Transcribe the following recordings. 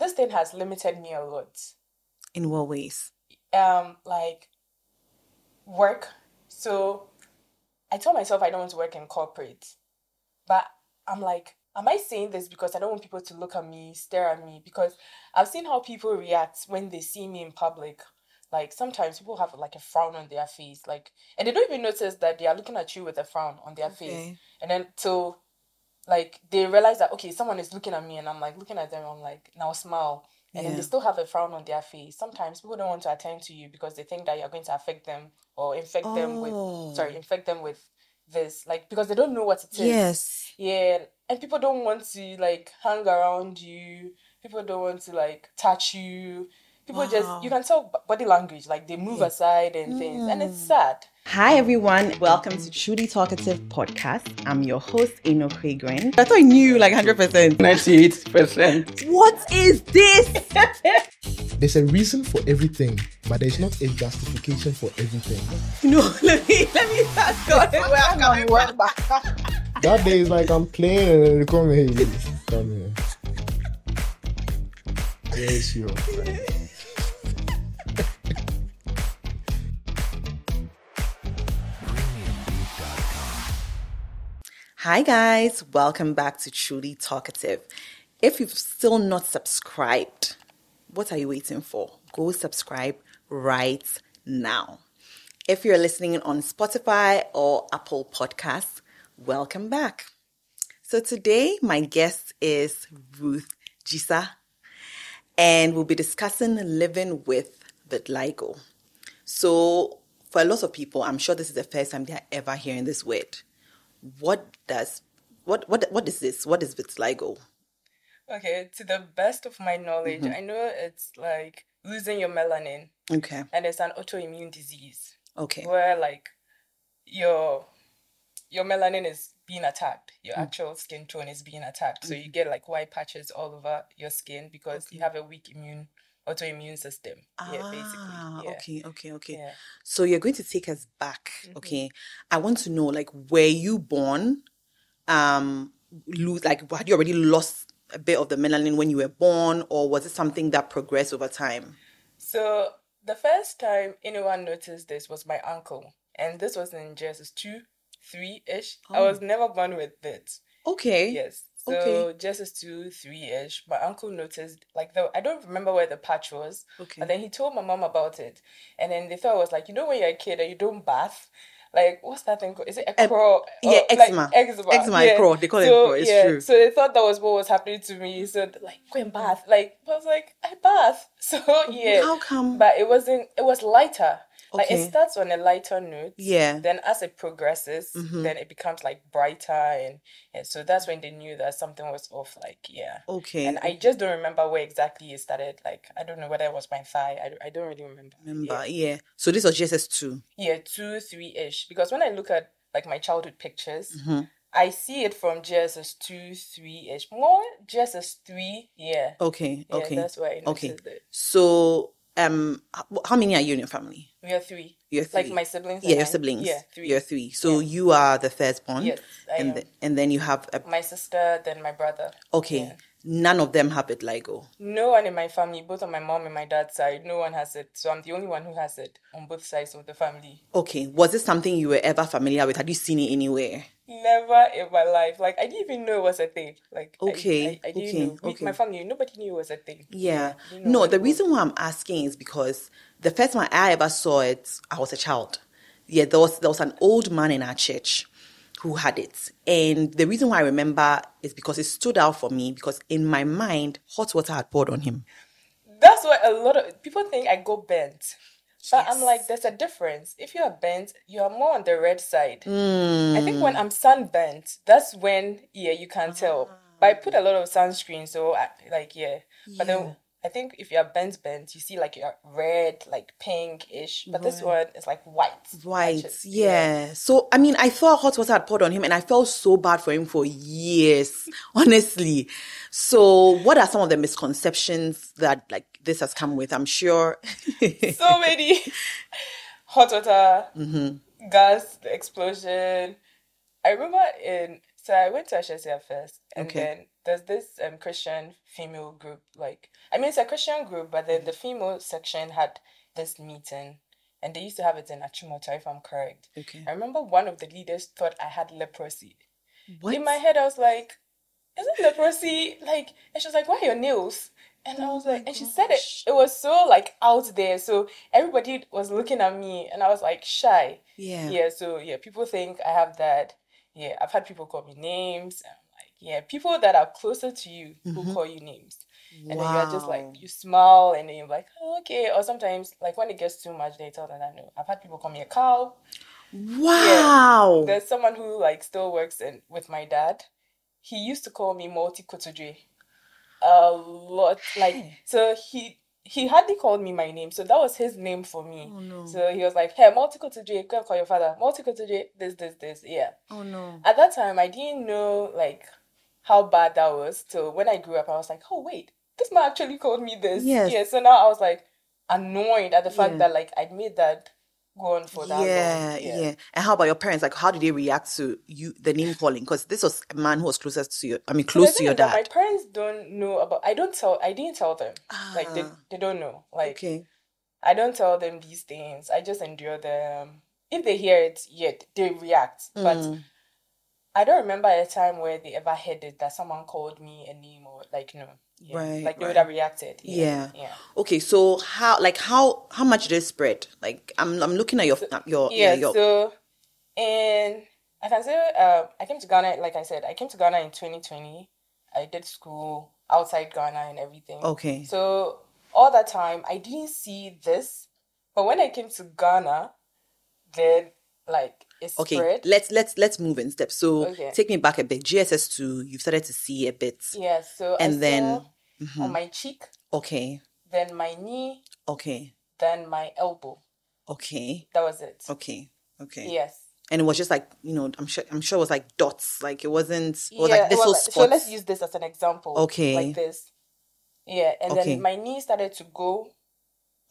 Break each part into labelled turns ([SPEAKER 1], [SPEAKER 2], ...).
[SPEAKER 1] this thing has limited me a lot.
[SPEAKER 2] In what ways?
[SPEAKER 1] Um, like work. So I told myself I don't want to work in corporate, but I'm like, am I saying this because I don't want people to look at me, stare at me? Because I've seen how people react when they see me in public. Like sometimes people have like a frown on their face, like, and they don't even notice that they are looking at you with a frown on their face, and then till like they realize that okay, someone is looking at me, and I'm like looking at them, I'm like now smile, and then
[SPEAKER 2] Yeah.
[SPEAKER 1] they still have a frown on their face. Sometimes people don't want to attend to you because they think that you're going to affect them or infect them with
[SPEAKER 2] Oh.
[SPEAKER 1] sorry, infect them with this, like because they don't know what it is.
[SPEAKER 2] Yes.
[SPEAKER 1] Yeah, and people don't want to like hang around you. People don't want to like touch you. People just you can tell body language, like they move aside and things, and
[SPEAKER 2] Mm.
[SPEAKER 1] it's sad.
[SPEAKER 2] Hi everyone, welcome to Truly Talkative Podcast. I'm your host, Eno Gren. I thought I knew like 100%.
[SPEAKER 3] 98%.
[SPEAKER 2] What is this?
[SPEAKER 4] There's a reason for everything, but there's not a justification for everything.
[SPEAKER 2] no, let me let me start going where I'm coming from.
[SPEAKER 4] That day is like I'm playing and they come here. Come here. Yes, you.
[SPEAKER 2] Hi guys, welcome back to Truly Talkative. If you've still not subscribed, what are you waiting for? Go subscribe right now. If you're listening on Spotify or Apple Podcasts, welcome back. So today my guest is Ruth Dzisa and we'll be discussing living with vitiligo. So for a lot of people, I'm sure this is the first time they're ever hearing this word what does what what what is this? What is vitiligo?
[SPEAKER 1] Okay, to the best of my knowledge,
[SPEAKER 2] Mm-hmm.
[SPEAKER 1] I know it's like losing your melanin,
[SPEAKER 2] Okay.
[SPEAKER 1] and it's an autoimmune disease
[SPEAKER 2] Okay.
[SPEAKER 1] where like your your melanin is being attacked your
[SPEAKER 2] Mm.
[SPEAKER 1] actual skin tone is being attacked so you get like white patches all over your skin because you have a weak immune autoimmune system yeah
[SPEAKER 2] Ah,
[SPEAKER 1] basically yeah
[SPEAKER 2] okay, okay, okay.
[SPEAKER 1] Yeah.
[SPEAKER 2] So you're going to take us back.
[SPEAKER 1] Mm-hmm.
[SPEAKER 2] Okay. I want to know like were you born um lose like had you already lost a bit of the melanin when you were born or was it something that progressed over time?
[SPEAKER 1] so the first time anyone noticed this was my uncle and this was in Genesis 2 3-ish i
[SPEAKER 2] Oh.
[SPEAKER 1] was never born with it
[SPEAKER 2] Okay.
[SPEAKER 1] Yes. So
[SPEAKER 2] Okay.
[SPEAKER 1] as two, three ish. My uncle noticed like the I don't remember where the patch was.
[SPEAKER 2] Okay.
[SPEAKER 1] But then he told my mom about it. And then they thought it was like, you know when you're a kid and you don't bath? Like what's that thing called? Is it a
[SPEAKER 2] Ep-
[SPEAKER 1] crow?
[SPEAKER 2] yeah,
[SPEAKER 1] Or, like,
[SPEAKER 2] eczema.
[SPEAKER 1] eczema.
[SPEAKER 2] Eczema and crow. They call it
[SPEAKER 1] so,
[SPEAKER 2] crow. It's
[SPEAKER 1] yeah,
[SPEAKER 2] true.
[SPEAKER 1] So they thought that was what was happening to me. So like, go and bath. Like I was like, I bath. So yeah.
[SPEAKER 2] How come?
[SPEAKER 1] But it wasn't it was lighter. Like it starts on a lighter note.
[SPEAKER 2] Yeah. Mm-hmm.
[SPEAKER 1] Then as it progresses, then it becomes like brighter and, and so that's when they knew that something was off. Like yeah.
[SPEAKER 2] Okay.
[SPEAKER 1] And I just don't remember where exactly it started. Like I don't know whether it was my thigh. I, don't- I don't really remember.
[SPEAKER 2] Remember, yeah. So this was GSS two.
[SPEAKER 1] Yeah, two, three ish. Because when I look at like my childhood pictures,
[SPEAKER 2] Mm-hmm.
[SPEAKER 1] I see it from GSS two, three ish. More GSS three. Yeah.
[SPEAKER 2] Okay.
[SPEAKER 1] Yeah,
[SPEAKER 2] Okay.
[SPEAKER 1] that's why I
[SPEAKER 2] Okay.
[SPEAKER 1] noticed it.
[SPEAKER 2] So, um, how many are you in your family?
[SPEAKER 1] We are three.
[SPEAKER 2] You're
[SPEAKER 1] Like
[SPEAKER 2] three.
[SPEAKER 1] my siblings.
[SPEAKER 2] Yeah, your
[SPEAKER 1] I.
[SPEAKER 2] siblings.
[SPEAKER 1] Yeah, three.
[SPEAKER 2] You're three. So you are the firstborn.
[SPEAKER 1] Yes, I
[SPEAKER 2] and
[SPEAKER 1] am.
[SPEAKER 2] th- and then you have a,
[SPEAKER 1] My sister, then my brother.
[SPEAKER 2] okay.
[SPEAKER 1] Yeah.
[SPEAKER 2] None of them have vitiligo. Oh.
[SPEAKER 1] No one in my family, both on my mom and my dad's side, no one has it. So I'm the only one who has it on both sides of the family.
[SPEAKER 2] Okay. Was it something you were ever familiar with? Had you seen it anywhere?
[SPEAKER 1] Never in my life. Like I didn't even know it was a thing. Like
[SPEAKER 2] Okay,
[SPEAKER 1] I, I, didn't
[SPEAKER 2] okay,
[SPEAKER 1] know.
[SPEAKER 2] Okay.
[SPEAKER 1] My family, nobody knew it was a thing.
[SPEAKER 2] Yeah.
[SPEAKER 1] know
[SPEAKER 2] No, the reason why I'm asking is because the first time I ever saw it, I was a child. Yeah, there was there was an old man in our church who had it. And the reason why I remember is because it stood out for me because in my mind, hot water had poured on him.
[SPEAKER 1] That's why a lot of people think I go bent. But I'm like, there's a difference. If you are bent, you are more on the red side.
[SPEAKER 2] Hmm.
[SPEAKER 1] I think when I'm sunburnt, that's when yeah you can tell. But I put a lot of sunscreen, so I, like yeah. But then I think if you're bent bent, you see like you're red, like pinkish. But this one is like white.
[SPEAKER 2] Right.
[SPEAKER 1] patches.
[SPEAKER 2] Yeah. So I mean, I thought hot water had poured on him, and I felt so bad for him for years, honestly. So, what are some of the misconceptions that like this has come with? I'm sure.
[SPEAKER 1] so many hot water,
[SPEAKER 2] Mm-hmm.
[SPEAKER 1] gas, the explosion. I remember in so I went to Ashesi first, and
[SPEAKER 2] Okay.
[SPEAKER 1] then there's this um Christian female group. Like I mean, it's a Christian group, but then the female section had this meeting, and they used to have it in Achimota, if I'm correct.
[SPEAKER 2] Okay.
[SPEAKER 1] I remember one of the leaders thought I had leprosy.
[SPEAKER 2] What?
[SPEAKER 1] In my head, I was like, "Isn't leprosy like?" And she was like, "Why are your nails?" And I oh was like, and she said it. It was so like out there, so everybody was looking at me, and I was like shy.
[SPEAKER 2] yeah.
[SPEAKER 1] Yeah, so yeah, people think I have that. Yeah, I've had people call me names. And I'm like, yeah, people that are closer to you who mm-hmm. call you names. And then you're just like, you smile and then you're like, oh, okay. Or sometimes, like when it gets too much, they tell them that no. I've had people call me a cow.
[SPEAKER 2] Wow.
[SPEAKER 1] There's someone who like still works in with my dad. He used to call me multi kutudre a lot. Like so he he hardly called me my name, so that was his name for me.
[SPEAKER 2] Oh, no.
[SPEAKER 1] So he was like, "Hey, multi kutudre, go call your father. Multi kutudre, this, this, this." Yeah.
[SPEAKER 2] oh no.
[SPEAKER 1] At that time, I didn't know like how bad that was. So when I grew up, I was like, "Oh wait, this man actually called me this."
[SPEAKER 2] Yes.
[SPEAKER 1] Yeah. So now I was like annoyed at the fact
[SPEAKER 2] Yeah.
[SPEAKER 1] that like I'd made that go on for that
[SPEAKER 2] Yeah,
[SPEAKER 1] long.
[SPEAKER 2] yeah, And how about your parents? Like, how did they react to you, the name calling? Because this was a man who was closest to your, I mean, close to your dad.
[SPEAKER 1] My parents don't know about. I don't tell. I didn't tell them. Like they,
[SPEAKER 2] Ah.
[SPEAKER 1] they don't know. Like
[SPEAKER 2] Okay.
[SPEAKER 1] I don't tell them these things. I just endure them. If they hear it, yet they react. But
[SPEAKER 2] Mm.
[SPEAKER 1] I don't remember a time where they ever heard it that someone called me a name or like no. Yeah.
[SPEAKER 2] Right,
[SPEAKER 1] Like they
[SPEAKER 2] right.
[SPEAKER 1] would have reacted.
[SPEAKER 2] Yeah.
[SPEAKER 1] Yeah.
[SPEAKER 2] Okay, so how, like, how, how much did it spread? Like, I'm, I'm looking at your, uh, your,
[SPEAKER 1] Yeah.
[SPEAKER 2] yeah, your,
[SPEAKER 1] So, and I can say, uh, I came to Ghana. Like I said, I came to Ghana in 2020. I did school outside Ghana and everything.
[SPEAKER 2] okay,
[SPEAKER 1] So all that time I didn't see this, but when I came to Ghana, then like
[SPEAKER 2] okay.
[SPEAKER 1] spread.
[SPEAKER 2] Let's, let's, let's move in steps. So
[SPEAKER 1] Okay.
[SPEAKER 2] take me back a bit. GSS two, you've started to see a bit.
[SPEAKER 1] Yeah, so I
[SPEAKER 2] And then-
[SPEAKER 1] saw on mm-hmm. my cheek,
[SPEAKER 2] Okay,
[SPEAKER 1] then my knee,
[SPEAKER 2] okay,
[SPEAKER 1] then my elbow.
[SPEAKER 2] okay,
[SPEAKER 1] That was it.
[SPEAKER 2] okay, okay.
[SPEAKER 1] Yes.
[SPEAKER 2] And it was just like, you know, I'm sure, I'm sure it was like dots. Like, it wasn't, it was
[SPEAKER 1] yeah,
[SPEAKER 2] like this
[SPEAKER 1] was
[SPEAKER 2] little
[SPEAKER 1] like-
[SPEAKER 2] spots.
[SPEAKER 1] so let's use this as an example.
[SPEAKER 2] Okay.
[SPEAKER 1] Like this. Yeah, and
[SPEAKER 2] Okay.
[SPEAKER 1] then my knee started to go.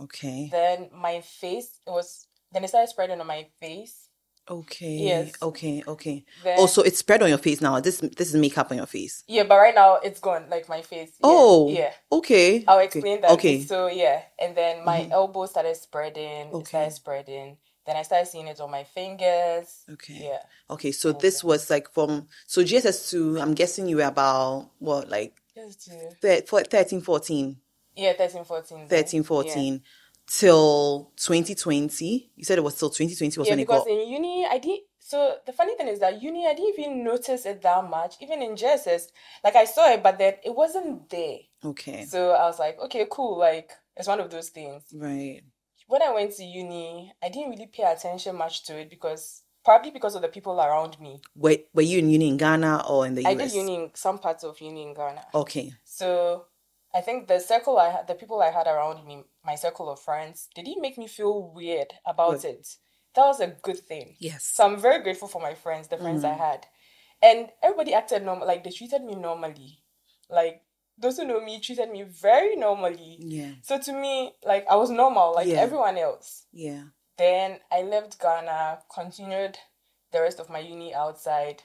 [SPEAKER 2] Okay.
[SPEAKER 1] Then my face, it was then it started spreading on my face.
[SPEAKER 2] Okay.
[SPEAKER 1] Yes.
[SPEAKER 2] Okay. Okay.
[SPEAKER 1] Then
[SPEAKER 2] Oh, so it's spread on your face now. This this is makeup on your face.
[SPEAKER 1] yeah, but right now it's gone, like my face. Yeah,
[SPEAKER 2] Oh.
[SPEAKER 1] yeah.
[SPEAKER 2] Okay.
[SPEAKER 1] I'll
[SPEAKER 2] okay.
[SPEAKER 1] explain that.
[SPEAKER 2] Okay. Mm-hmm.
[SPEAKER 1] So yeah, and then my elbow started spreading. It
[SPEAKER 2] Okay.
[SPEAKER 1] started spreading. Then I started seeing it on my fingers.
[SPEAKER 2] Okay.
[SPEAKER 1] Yeah.
[SPEAKER 2] Okay. So this was like from so GSS two. I'm guessing you were about what like
[SPEAKER 1] to,
[SPEAKER 2] thir- four- 13, 14,
[SPEAKER 1] yeah, 13, 14.
[SPEAKER 2] 13, 14 till 2020. You said it was till 2020 was
[SPEAKER 1] Yeah,
[SPEAKER 2] when it
[SPEAKER 1] because
[SPEAKER 2] got.
[SPEAKER 1] in uni, I did. So the funny thing is that uni, I didn't even notice it that much. Even in JSS, like I saw it, but then it wasn't there.
[SPEAKER 2] Okay.
[SPEAKER 1] So I was like, okay, cool. Like it's one of those things.
[SPEAKER 2] Right.
[SPEAKER 1] When I went to uni, I didn't really pay attention much to it because probably because of the people around me.
[SPEAKER 2] Were Were you in uni in Ghana or in the
[SPEAKER 1] I
[SPEAKER 2] US?
[SPEAKER 1] did uni in some parts of uni in Ghana.
[SPEAKER 2] Okay.
[SPEAKER 1] So I think the circle I had, the people I had around me, my circle of friends, they didn't make me feel weird about
[SPEAKER 2] Good.
[SPEAKER 1] it. That was a good thing.
[SPEAKER 2] Yes.
[SPEAKER 1] So I'm very grateful for my friends, the friends
[SPEAKER 2] Mm.
[SPEAKER 1] I had. And everybody acted normal, like they treated me normally. Like those who know me treated me very normally.
[SPEAKER 2] Yeah.
[SPEAKER 1] So to me, like I was normal, like
[SPEAKER 2] Yeah.
[SPEAKER 1] everyone else.
[SPEAKER 2] Yeah.
[SPEAKER 1] Then I left Ghana, continued the rest of my uni outside.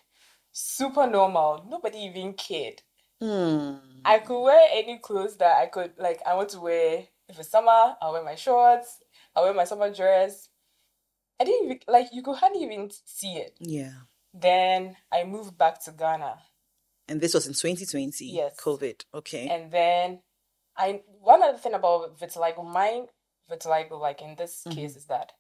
[SPEAKER 1] Super normal. Nobody even cared.
[SPEAKER 2] Hmm.
[SPEAKER 1] I could wear any clothes that I could like I want to wear. If it's summer, I'll wear my shorts, I'll wear my summer dress. I didn't even like you could hardly even see it.
[SPEAKER 2] Yeah.
[SPEAKER 1] Then I moved back to Ghana.
[SPEAKER 2] And this was in 2020.
[SPEAKER 1] Yes.
[SPEAKER 2] COVID. Okay.
[SPEAKER 1] And then I one other thing about vitiligo, my vitiligo, like in this
[SPEAKER 2] Mm-hmm.
[SPEAKER 1] case, is that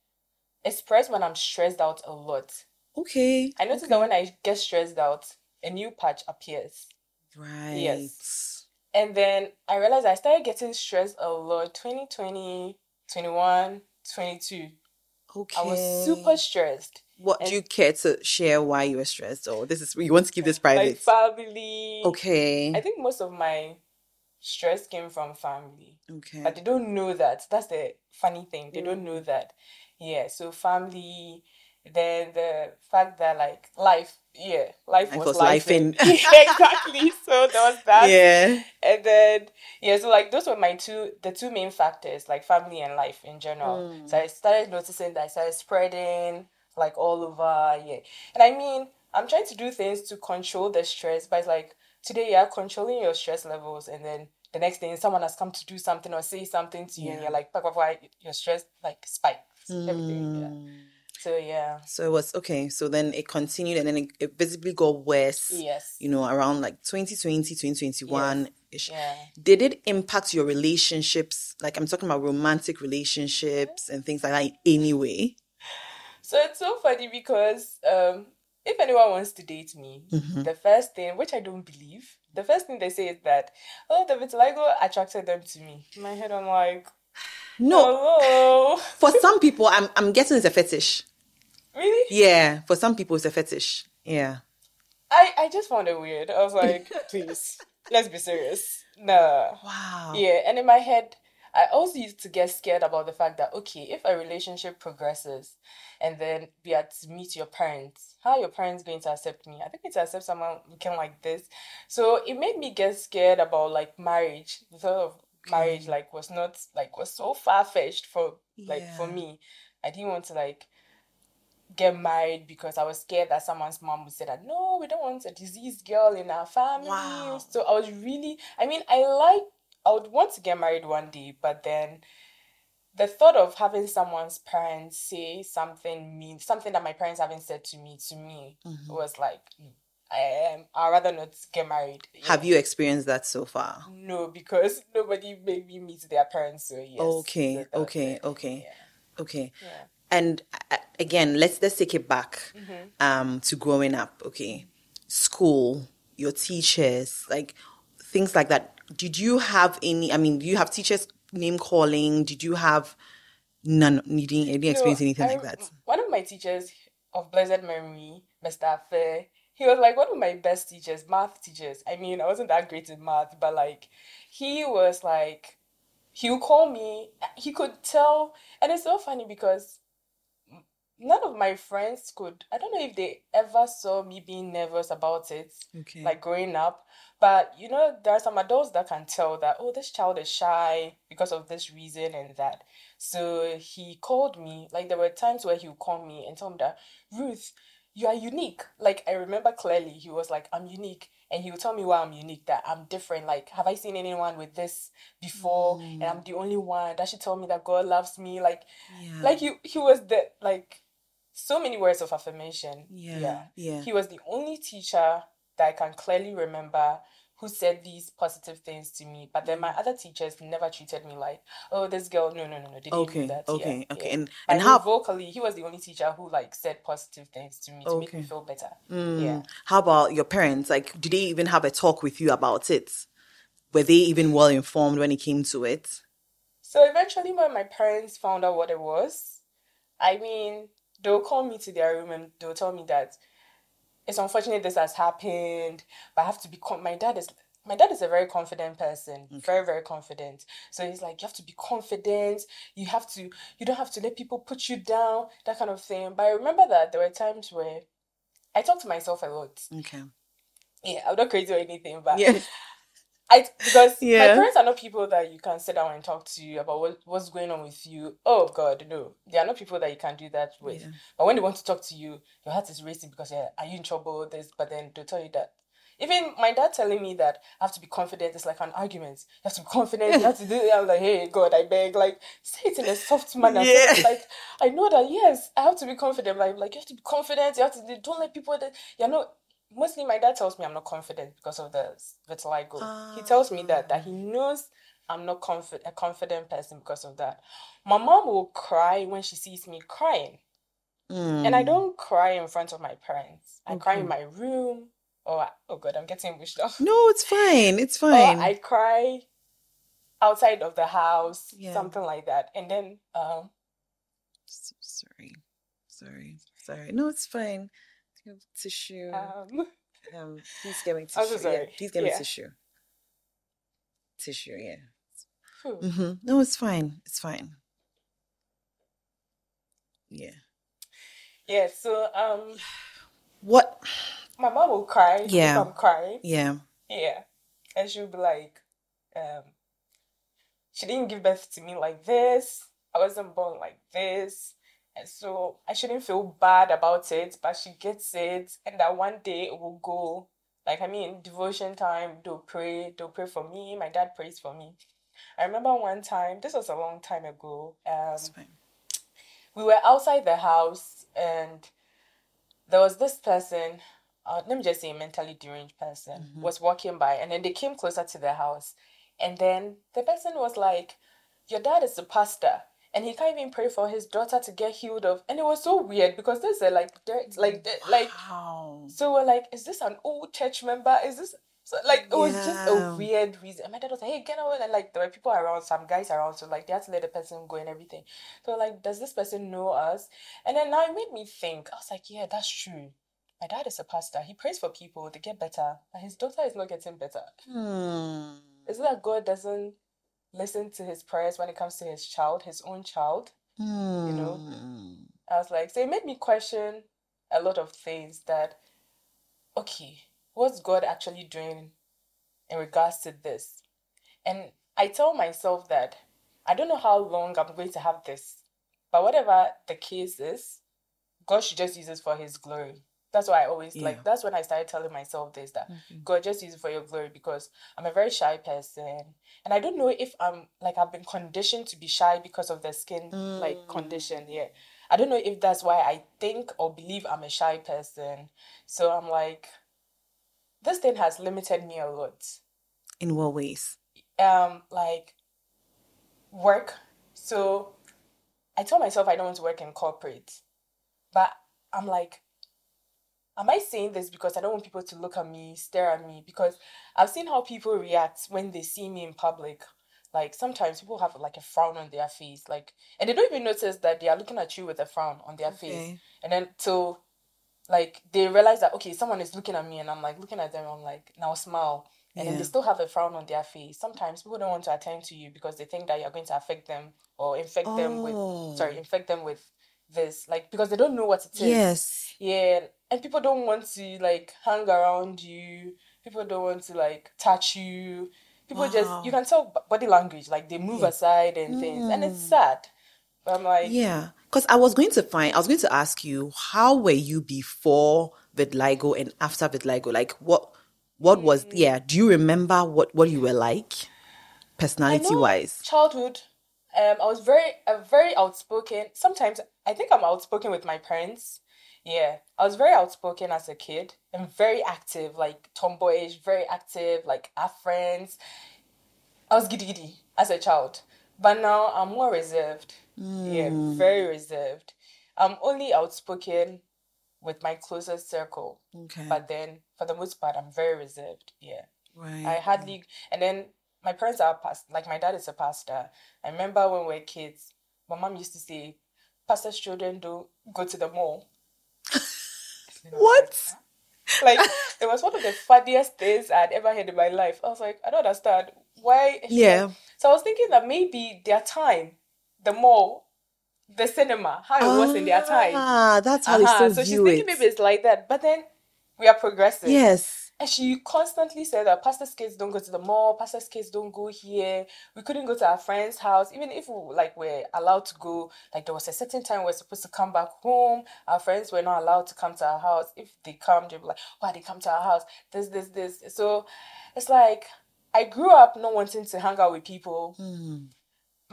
[SPEAKER 1] it spreads when I'm stressed out a lot.
[SPEAKER 2] okay.
[SPEAKER 1] I noticed that when I get stressed out, a new patch appears.
[SPEAKER 2] Right. Yes.
[SPEAKER 1] And then I realized I started getting stressed a lot 2020, 21, 22.
[SPEAKER 2] Okay.
[SPEAKER 1] I was super stressed.
[SPEAKER 2] What do you care to share why you were stressed? Or this is you want to keep this private?
[SPEAKER 1] family.
[SPEAKER 2] okay.
[SPEAKER 1] I think most of my stress came from family.
[SPEAKER 2] Okay.
[SPEAKER 1] But they don't know that. That's the funny thing. They don't mm. know that. Yeah, so family, then the fact that like life, yeah, life
[SPEAKER 2] Life
[SPEAKER 1] was, life.
[SPEAKER 2] in
[SPEAKER 1] yeah, exactly. So there was that.
[SPEAKER 2] yeah.
[SPEAKER 1] And then yeah, so like those were my two the two main factors, like family and life in general. Hmm. So I started noticing that I started spreading like all over, yeah. And I mean, I'm trying to do things to control the stress, but it's like today you're controlling your stress levels, and then the next day someone has come to do something or say something to you, and you're like, "Fuck, fuck, why your stress like spikes everything." Yeah.
[SPEAKER 2] Hmm.
[SPEAKER 1] So yeah,
[SPEAKER 2] So it was okay. So then it continued and then it, it visibly got worse.
[SPEAKER 1] yes,
[SPEAKER 2] You know, around like 2020, 2021 ish.
[SPEAKER 1] yeah.
[SPEAKER 2] Did it impact your relationships? Like I'm talking about romantic relationships and things like that anyway.
[SPEAKER 1] So it's so funny because um, if anyone wants to date me,
[SPEAKER 2] Mm-hmm.
[SPEAKER 1] the first thing, which I don't believe, the first thing they say is that, oh, the vitiligo attracted them to me. In my head, I'm like,
[SPEAKER 2] No,
[SPEAKER 1] hello,
[SPEAKER 2] for some people, I'm I'm guessing it's a fetish.
[SPEAKER 1] Really?
[SPEAKER 2] Yeah, for some people, it's a fetish. Yeah.
[SPEAKER 1] I I just found it weird. I was like, please, let's be serious. Nah.
[SPEAKER 2] Wow.
[SPEAKER 1] Yeah, and in my head, I also used to get scared about the fact that okay, if a relationship progresses and then we had to meet your parents, how are your parents going to accept me? I think to accept someone looking like this. So it made me get scared about like marriage. The thought of marriage like was not like was so far fetched for like for me. I didn't want to like get married because I was scared that someone's mom would say that no, we don't want a diseased girl in our family.
[SPEAKER 2] Wow.
[SPEAKER 1] So I was really I mean I like I would want to get married one day, but then the thought of having someone's parents say something mean something that my parents haven't said to me to me
[SPEAKER 2] Mm-hmm.
[SPEAKER 1] was like I um, I'd rather not get married.
[SPEAKER 2] Have you experienced that so far?
[SPEAKER 1] No, because nobody made me meet their parents. So yes.
[SPEAKER 2] Okay,
[SPEAKER 1] so
[SPEAKER 2] okay, okay, okay.
[SPEAKER 1] Yeah.
[SPEAKER 2] And uh, again, let's let's take it back
[SPEAKER 1] Mm-hmm.
[SPEAKER 2] um to growing up. Okay, school, your teachers, like things like that. Did you have any? I mean, do you have teachers name calling? Did you have none? Needing any experience
[SPEAKER 1] No,
[SPEAKER 2] anything
[SPEAKER 1] I
[SPEAKER 2] like that?
[SPEAKER 1] One of my teachers of blessed memory, Mr. Affair, he was like one of my best teachers, math teachers. I mean, I wasn't that great in math, but like he was like he would call me, he could tell, and it's so funny because none of my friends could I don't know if they ever saw me being nervous about it
[SPEAKER 2] Okay.
[SPEAKER 1] like growing up. But you know, there are some adults that can tell that, oh, this child is shy because of this reason and that. So he called me, like there were times where he would call me and tell me that, Ruth, you are unique. Like I remember clearly, he was like, I'm unique. And he would tell me why I'm unique, that I'm different. Like, have I seen anyone with this before? And mm. I'm the only one. That should tell me that God loves me. Like,
[SPEAKER 2] Yeah.
[SPEAKER 1] like he he was the like so many words of affirmation.
[SPEAKER 2] Yeah, yeah.
[SPEAKER 1] He was the only teacher that I can clearly remember who said these positive things to me. But then my
[SPEAKER 2] Mm.
[SPEAKER 1] other teachers never treated me like, oh, this girl, no, no, no, no. They didn't
[SPEAKER 2] Okay,
[SPEAKER 1] do that.
[SPEAKER 2] okay,
[SPEAKER 1] yeah,
[SPEAKER 2] okay.
[SPEAKER 1] yeah.
[SPEAKER 2] And- and how-
[SPEAKER 1] vocally, he was the only teacher who like said positive things to me to make me feel better.
[SPEAKER 2] Mm.
[SPEAKER 1] Yeah.
[SPEAKER 2] How about your parents? Like, did they even have a talk with you about it? Were they even well informed when it came to it?
[SPEAKER 1] So eventually, when my parents found out what it was, I mean, they'll call me to their room and they'll tell me that it's unfortunate this has happened, but I have to be. Com- my dad is. My dad is a very confident person, very very confident. So he's like, you have to be confident. You have to. You don't have to let people put you down, that kind of thing. But I remember that there were times where I talk to myself a lot.
[SPEAKER 2] Okay.
[SPEAKER 1] Yeah, I'm not crazy or anything, but
[SPEAKER 2] Yeah.
[SPEAKER 1] I because my parents are not people that you can sit down and talk to about what, what's going on with you. Oh God, no, they are not people that you can do that with.
[SPEAKER 2] Yeah.
[SPEAKER 1] But when they want to talk to you, your heart is racing because yeah, are you in trouble? This, but then they'll tell you that. Even my dad telling me that I have to be confident is like an argument. You have to be confident. You have to do. it. I'm like, hey God, I beg, like say it in a soft manner.
[SPEAKER 2] Yeah.
[SPEAKER 1] it's like I know that yes, I have to be confident. Like like you have to be confident. You have to don't let people that you're not. Mostly, my dad tells me I'm not confident because of the vitiligo. he tells me that that he knows I'm not confident a confident person because of that. My mom will cry when she sees me crying, and I
[SPEAKER 2] Mm.
[SPEAKER 1] don't cry in front of my parents. I cry in my room. Or oh god, I'm getting wished off.
[SPEAKER 2] No, it's fine. It's
[SPEAKER 1] Or
[SPEAKER 2] fine.
[SPEAKER 1] I cry outside of the house,
[SPEAKER 2] Yeah.
[SPEAKER 1] something like that. And then um
[SPEAKER 2] So sorry. Sorry. Sorry. No, it's fine. Tissue.
[SPEAKER 1] um
[SPEAKER 2] Um, me
[SPEAKER 1] I'm
[SPEAKER 2] tissue.
[SPEAKER 1] so
[SPEAKER 2] Yeah, get me
[SPEAKER 1] Yeah.
[SPEAKER 2] tissue. Tissue, yeah.
[SPEAKER 1] phew.
[SPEAKER 2] hmm No, it's fine. It's fine. Yeah.
[SPEAKER 1] yeah, so um
[SPEAKER 2] What?
[SPEAKER 1] my mom will cry
[SPEAKER 2] Yeah.
[SPEAKER 1] if I'm crying.
[SPEAKER 2] Yeah.
[SPEAKER 1] Yeah. And she'll be like, um, she didn't give birth to me like this. I wasn't born like this. And so I shouldn't feel bad about it, but she gets it. And that one day it will go Like I mean, devotion time, they'll pray, they'll pray for me. My dad prays for me. I remember one time, this was a long time ago. Um, we were outside the house and there was this person, uh, let me just say a mentally deranged person, was walking by and then they came closer to the house. And then the person was like, Your dad is a pastor and he can't even pray for his daughter to get healed of and it was so weird because this is like dirt like di- like
[SPEAKER 2] Wow.
[SPEAKER 1] so we're like, is this an old church member? Is this so like it was just a weird reason. And my dad was like, hey, get away. And like there were people around, some guys around, so like they had to let the person go and everything. So like, does this person know us? And then now it made me think. I was like, yeah, that's true. My dad is a pastor. He prays for people to get better, but his daughter is not getting better.
[SPEAKER 2] Hmm.
[SPEAKER 1] Is it that God doesn't listen to his prayers when it comes to his child, his own child?
[SPEAKER 2] You
[SPEAKER 1] know? Hmm. I was like, so it made me question a lot of things that, okay, what's God actually doing in regards to this? And I tell myself that I don't know how long I'm going to have this, but whatever the case is, God should just use it for His glory. That's why I always
[SPEAKER 2] Yeah.
[SPEAKER 1] like, that's when I started telling myself this that God just use it for your glory because I'm a very shy person. And I don't know if I'm like, I've been conditioned to be shy because of the skin like condition. Yeah. I don't know if that's why I think or believe I'm a shy person. So I'm like, this thing has limited me a lot.
[SPEAKER 2] In what ways?
[SPEAKER 1] Um, like work. So I told myself I don't want to work in corporate, but I'm like, am I saying this because I don't want people to look at me, stare at me? Because I've seen how people react when they see me in public. Like sometimes people have like a frown on their face, like, and they don't even notice that they are looking at you with a frown on their face, and then till like they realize that okay, someone is looking at me, and I'm like looking at them, I'm like now smile, and then they still have a frown on their face. Sometimes people don't want to attend to you because they think that you're going to affect them or infect them
[SPEAKER 2] Oh.
[SPEAKER 1] with sorry, oh. infect them with this, like because they don't know what it is.
[SPEAKER 2] Yes.
[SPEAKER 1] Yeah, and people don't want to like hang around you. People don't want to like touch you. People
[SPEAKER 2] Wow.
[SPEAKER 1] just you can tell body language, like they move aside and things, and it's sad. But I'm like,
[SPEAKER 2] Yeah. Because I was going to find, I was going to ask you, how were you before Vitiligo and after Vitiligo? Like, what, what was, yeah, do you remember what, what you were like, personality wise?
[SPEAKER 1] childhood. Um, I was very, uh, very outspoken. Sometimes I think I'm outspoken with my parents. Yeah, I was very outspoken as a kid and very active, like tomboyish, very active, like our friends. I was giddy giddy as a child, but now I'm more reserved. Yeah, hmm. very reserved. I'm only outspoken with my closest circle,
[SPEAKER 2] Okay.
[SPEAKER 1] but then for the most part, I'm very reserved. Yeah.
[SPEAKER 2] right.
[SPEAKER 1] I hardly, and then my parents are past, like my dad is a pastor. I remember when we were kids, my mom used to say, "Pastors' children don't go to the mall." You know,
[SPEAKER 2] What?
[SPEAKER 1] Like it was one of the funniest things I'd ever heard in my life. I was like, I don't understand why.
[SPEAKER 2] Yeah.
[SPEAKER 1] so I was thinking that maybe their time, the mall, the cinema, how it was in their time.
[SPEAKER 2] Ah, that's how
[SPEAKER 1] Uh-huh.
[SPEAKER 2] they
[SPEAKER 1] So
[SPEAKER 2] still
[SPEAKER 1] she's thinking
[SPEAKER 2] it.
[SPEAKER 1] maybe it's like that. But then we are progressing.
[SPEAKER 2] Yes.
[SPEAKER 1] And she constantly said that pastors' kids don't go to the mall, pastors' kids don't go here. We couldn't go to our friend's house, even if we like were allowed to go. Like there was a certain time we're supposed to come back home. Our friends were not allowed to come to our house. If they come, they'll be like, "Why they come to our house?" This, this, this. So it's like I grew up not wanting to hang out with people. Hmm.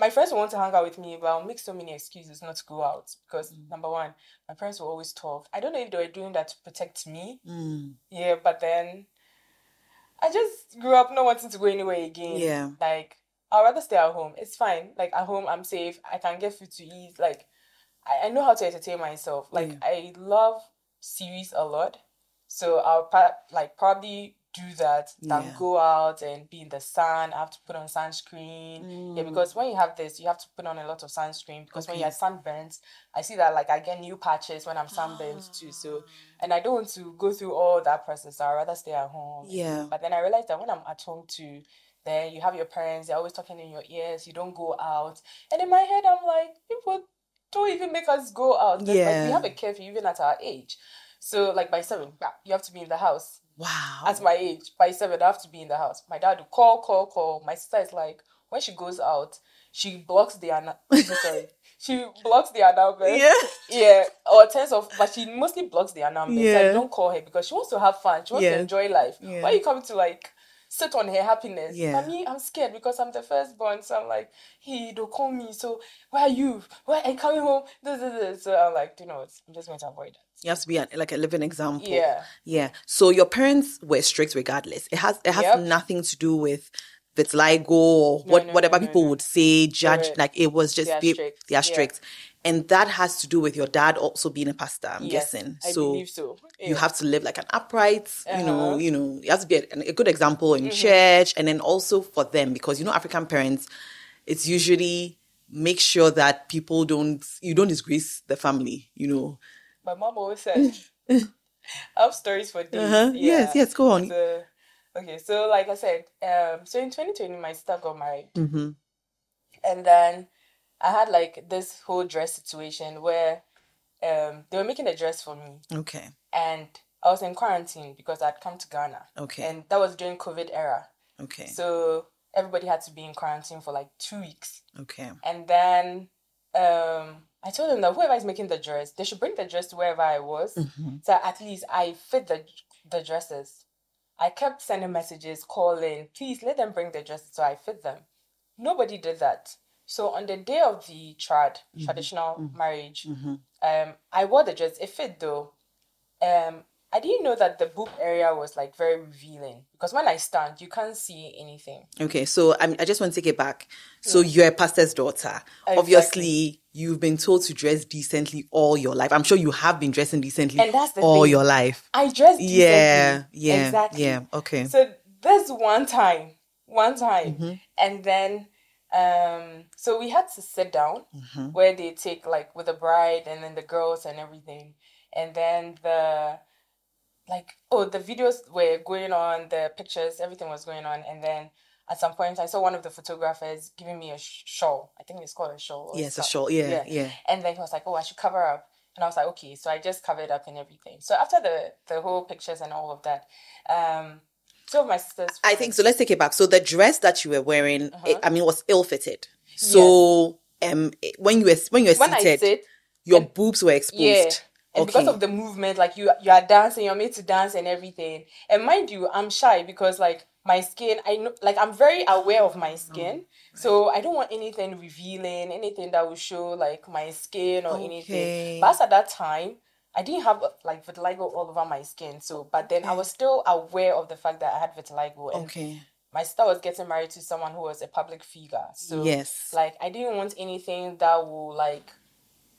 [SPEAKER 1] My friends will want to hang out with me, but I'll make so many excuses not to go out because mm. number one, my parents were always tough. I don't know if they were doing that to protect me. Mm. Yeah, but then I just grew up not wanting to go anywhere again.
[SPEAKER 2] Yeah.
[SPEAKER 1] Like I'd rather stay at home. It's fine. Like at home I'm safe. I can get food to eat. Like I, I know how to entertain myself. Like I love series a lot. So I'll pa- like probably do that than
[SPEAKER 2] Yeah.
[SPEAKER 1] go out and be in the sun. I have to put on sunscreen. Yeah, mm. because when you have this, you have to put on a lot of sunscreen because when you're sunburnt, I see that like I get new patches when I'm sunburnt too. So ah. and I don't want to go through all that process. I'd rather stay at home.
[SPEAKER 2] Yeah.
[SPEAKER 1] But then I realized that when I'm at home too, then you have your parents, they're always talking in your ears, you don't go out. And in my head I'm like, people don't even make us go out. There's, Like
[SPEAKER 2] Yeah.
[SPEAKER 1] we have a curfew even at our age. So like by seven, you have to be in the house.
[SPEAKER 2] Wow.
[SPEAKER 1] At my age, by seven, I have to be in the house. My dad will call, call, call. My sister is like, when she goes out, she blocks the ana- sorry. She blocks the announcement.
[SPEAKER 2] Yeah.
[SPEAKER 1] Yeah. Or turns off but she mostly blocks the announcement.
[SPEAKER 2] Yeah.
[SPEAKER 1] Like don't call her because she wants to have fun. She wants
[SPEAKER 2] Yeah.
[SPEAKER 1] to enjoy life.
[SPEAKER 2] Yeah.
[SPEAKER 1] Why are you coming to like sit on her happiness?
[SPEAKER 2] Yeah.
[SPEAKER 1] Me, I'm scared because I'm the firstborn. So I'm like, hey, don't call me. So where are you? Where are you coming home? This, this, this. So I'm like, you know what? I'm just going to avoid that.
[SPEAKER 2] You have to be an, like a living example.
[SPEAKER 1] Yeah.
[SPEAKER 2] Yeah. So your parents were strict regardless. It has it has
[SPEAKER 1] Yep.
[SPEAKER 2] nothing to do with vitiligo or
[SPEAKER 1] No,
[SPEAKER 2] what
[SPEAKER 1] no,
[SPEAKER 2] whatever
[SPEAKER 1] no,
[SPEAKER 2] people would say, judge like it was just
[SPEAKER 1] They are strict.
[SPEAKER 2] they are
[SPEAKER 1] Yeah.
[SPEAKER 2] And that has to do with your dad also being a pastor, I'm
[SPEAKER 1] Yes,
[SPEAKER 2] guessing.
[SPEAKER 1] I
[SPEAKER 2] so
[SPEAKER 1] believe so.
[SPEAKER 2] you have to live like an upright, you know,
[SPEAKER 1] Uh-huh.
[SPEAKER 2] you know, you have to be a, a good example
[SPEAKER 1] Mm-hmm.
[SPEAKER 2] in church and then also for them because you know African parents, it's usually make sure that people don't you don't disgrace the family, you know.
[SPEAKER 1] My mom always said, I have stories for days.
[SPEAKER 2] Uh-huh. Yes, yes, go on.
[SPEAKER 1] So, okay, so like I said, um, so in 2020, my sister got married.
[SPEAKER 2] Mm-hmm.
[SPEAKER 1] And then I had like this whole dress situation where um, they were making a dress for me.
[SPEAKER 2] Okay.
[SPEAKER 1] And I was in quarantine because I'd come to Ghana.
[SPEAKER 2] Okay.
[SPEAKER 1] And that was during COVID era.
[SPEAKER 2] Okay.
[SPEAKER 1] So everybody had to be in quarantine for like two weeks.
[SPEAKER 2] Okay.
[SPEAKER 1] And then um, I told them that whoever is making the dress, they should bring the dress to wherever I was.
[SPEAKER 2] Mm-hmm.
[SPEAKER 1] So at least I fit the the dresses. I kept sending messages, calling, please let them bring the dresses so I fit them. Nobody did that. So on the day of the trad,
[SPEAKER 2] Mm-hmm.
[SPEAKER 1] traditional marriage, um, I wore the dress. If it fit though. Um, I didn't know that the boob area was like very revealing because when I stand, you can't see anything.
[SPEAKER 2] Okay, so I, I just want to take it back. So you're a pastor's daughter.
[SPEAKER 1] Exactly.
[SPEAKER 2] Obviously, you've been told to dress decently all your life. I'm sure you have been dressing decently
[SPEAKER 1] And that's the
[SPEAKER 2] all
[SPEAKER 1] thing.
[SPEAKER 2] your life.
[SPEAKER 1] I dress decently.
[SPEAKER 2] Yeah, yeah,
[SPEAKER 1] exactly.
[SPEAKER 2] yeah. Okay.
[SPEAKER 1] So this one time, one time,
[SPEAKER 2] Mm-hmm.
[SPEAKER 1] and then um, so we had to sit down
[SPEAKER 2] Mm-hmm.
[SPEAKER 1] where they take like with the bride and then the girls and everything, and then the like oh the videos were going on, the pictures, everything was going on, and then. At some point, I saw one of the photographers giving me a sh- shawl. I think it's called a shawl.
[SPEAKER 2] Yes, a shawl. Yeah, yeah.
[SPEAKER 1] And then he was like, "Oh, I should cover up." And I was like, "Okay." So I just covered up and everything. So after the the whole pictures and all of that, um, two of my sisters.
[SPEAKER 2] I think so. Let's take it back. So the dress that you were wearing,
[SPEAKER 1] Uh-huh.
[SPEAKER 2] it, I mean, was ill fitted. So um, it- when you were when you were
[SPEAKER 1] when I
[SPEAKER 2] seated,
[SPEAKER 1] sit,
[SPEAKER 2] your boobs were exposed.
[SPEAKER 1] yeah. And because of the movement, like you you are dancing, you're made to dance and everything. And mind you, I'm shy because like my skin, I know like I'm very aware of my skin. So I don't want anything revealing, anything that will show like my skin or
[SPEAKER 2] Okay.
[SPEAKER 1] anything. But at that time, I didn't have like vitiligo all over my skin. So but then I was still aware of the fact that I had vitiligo. And
[SPEAKER 2] Okay.
[SPEAKER 1] my sister was getting married to someone who was a public figure. So
[SPEAKER 2] Yes.
[SPEAKER 1] like I didn't want anything that will like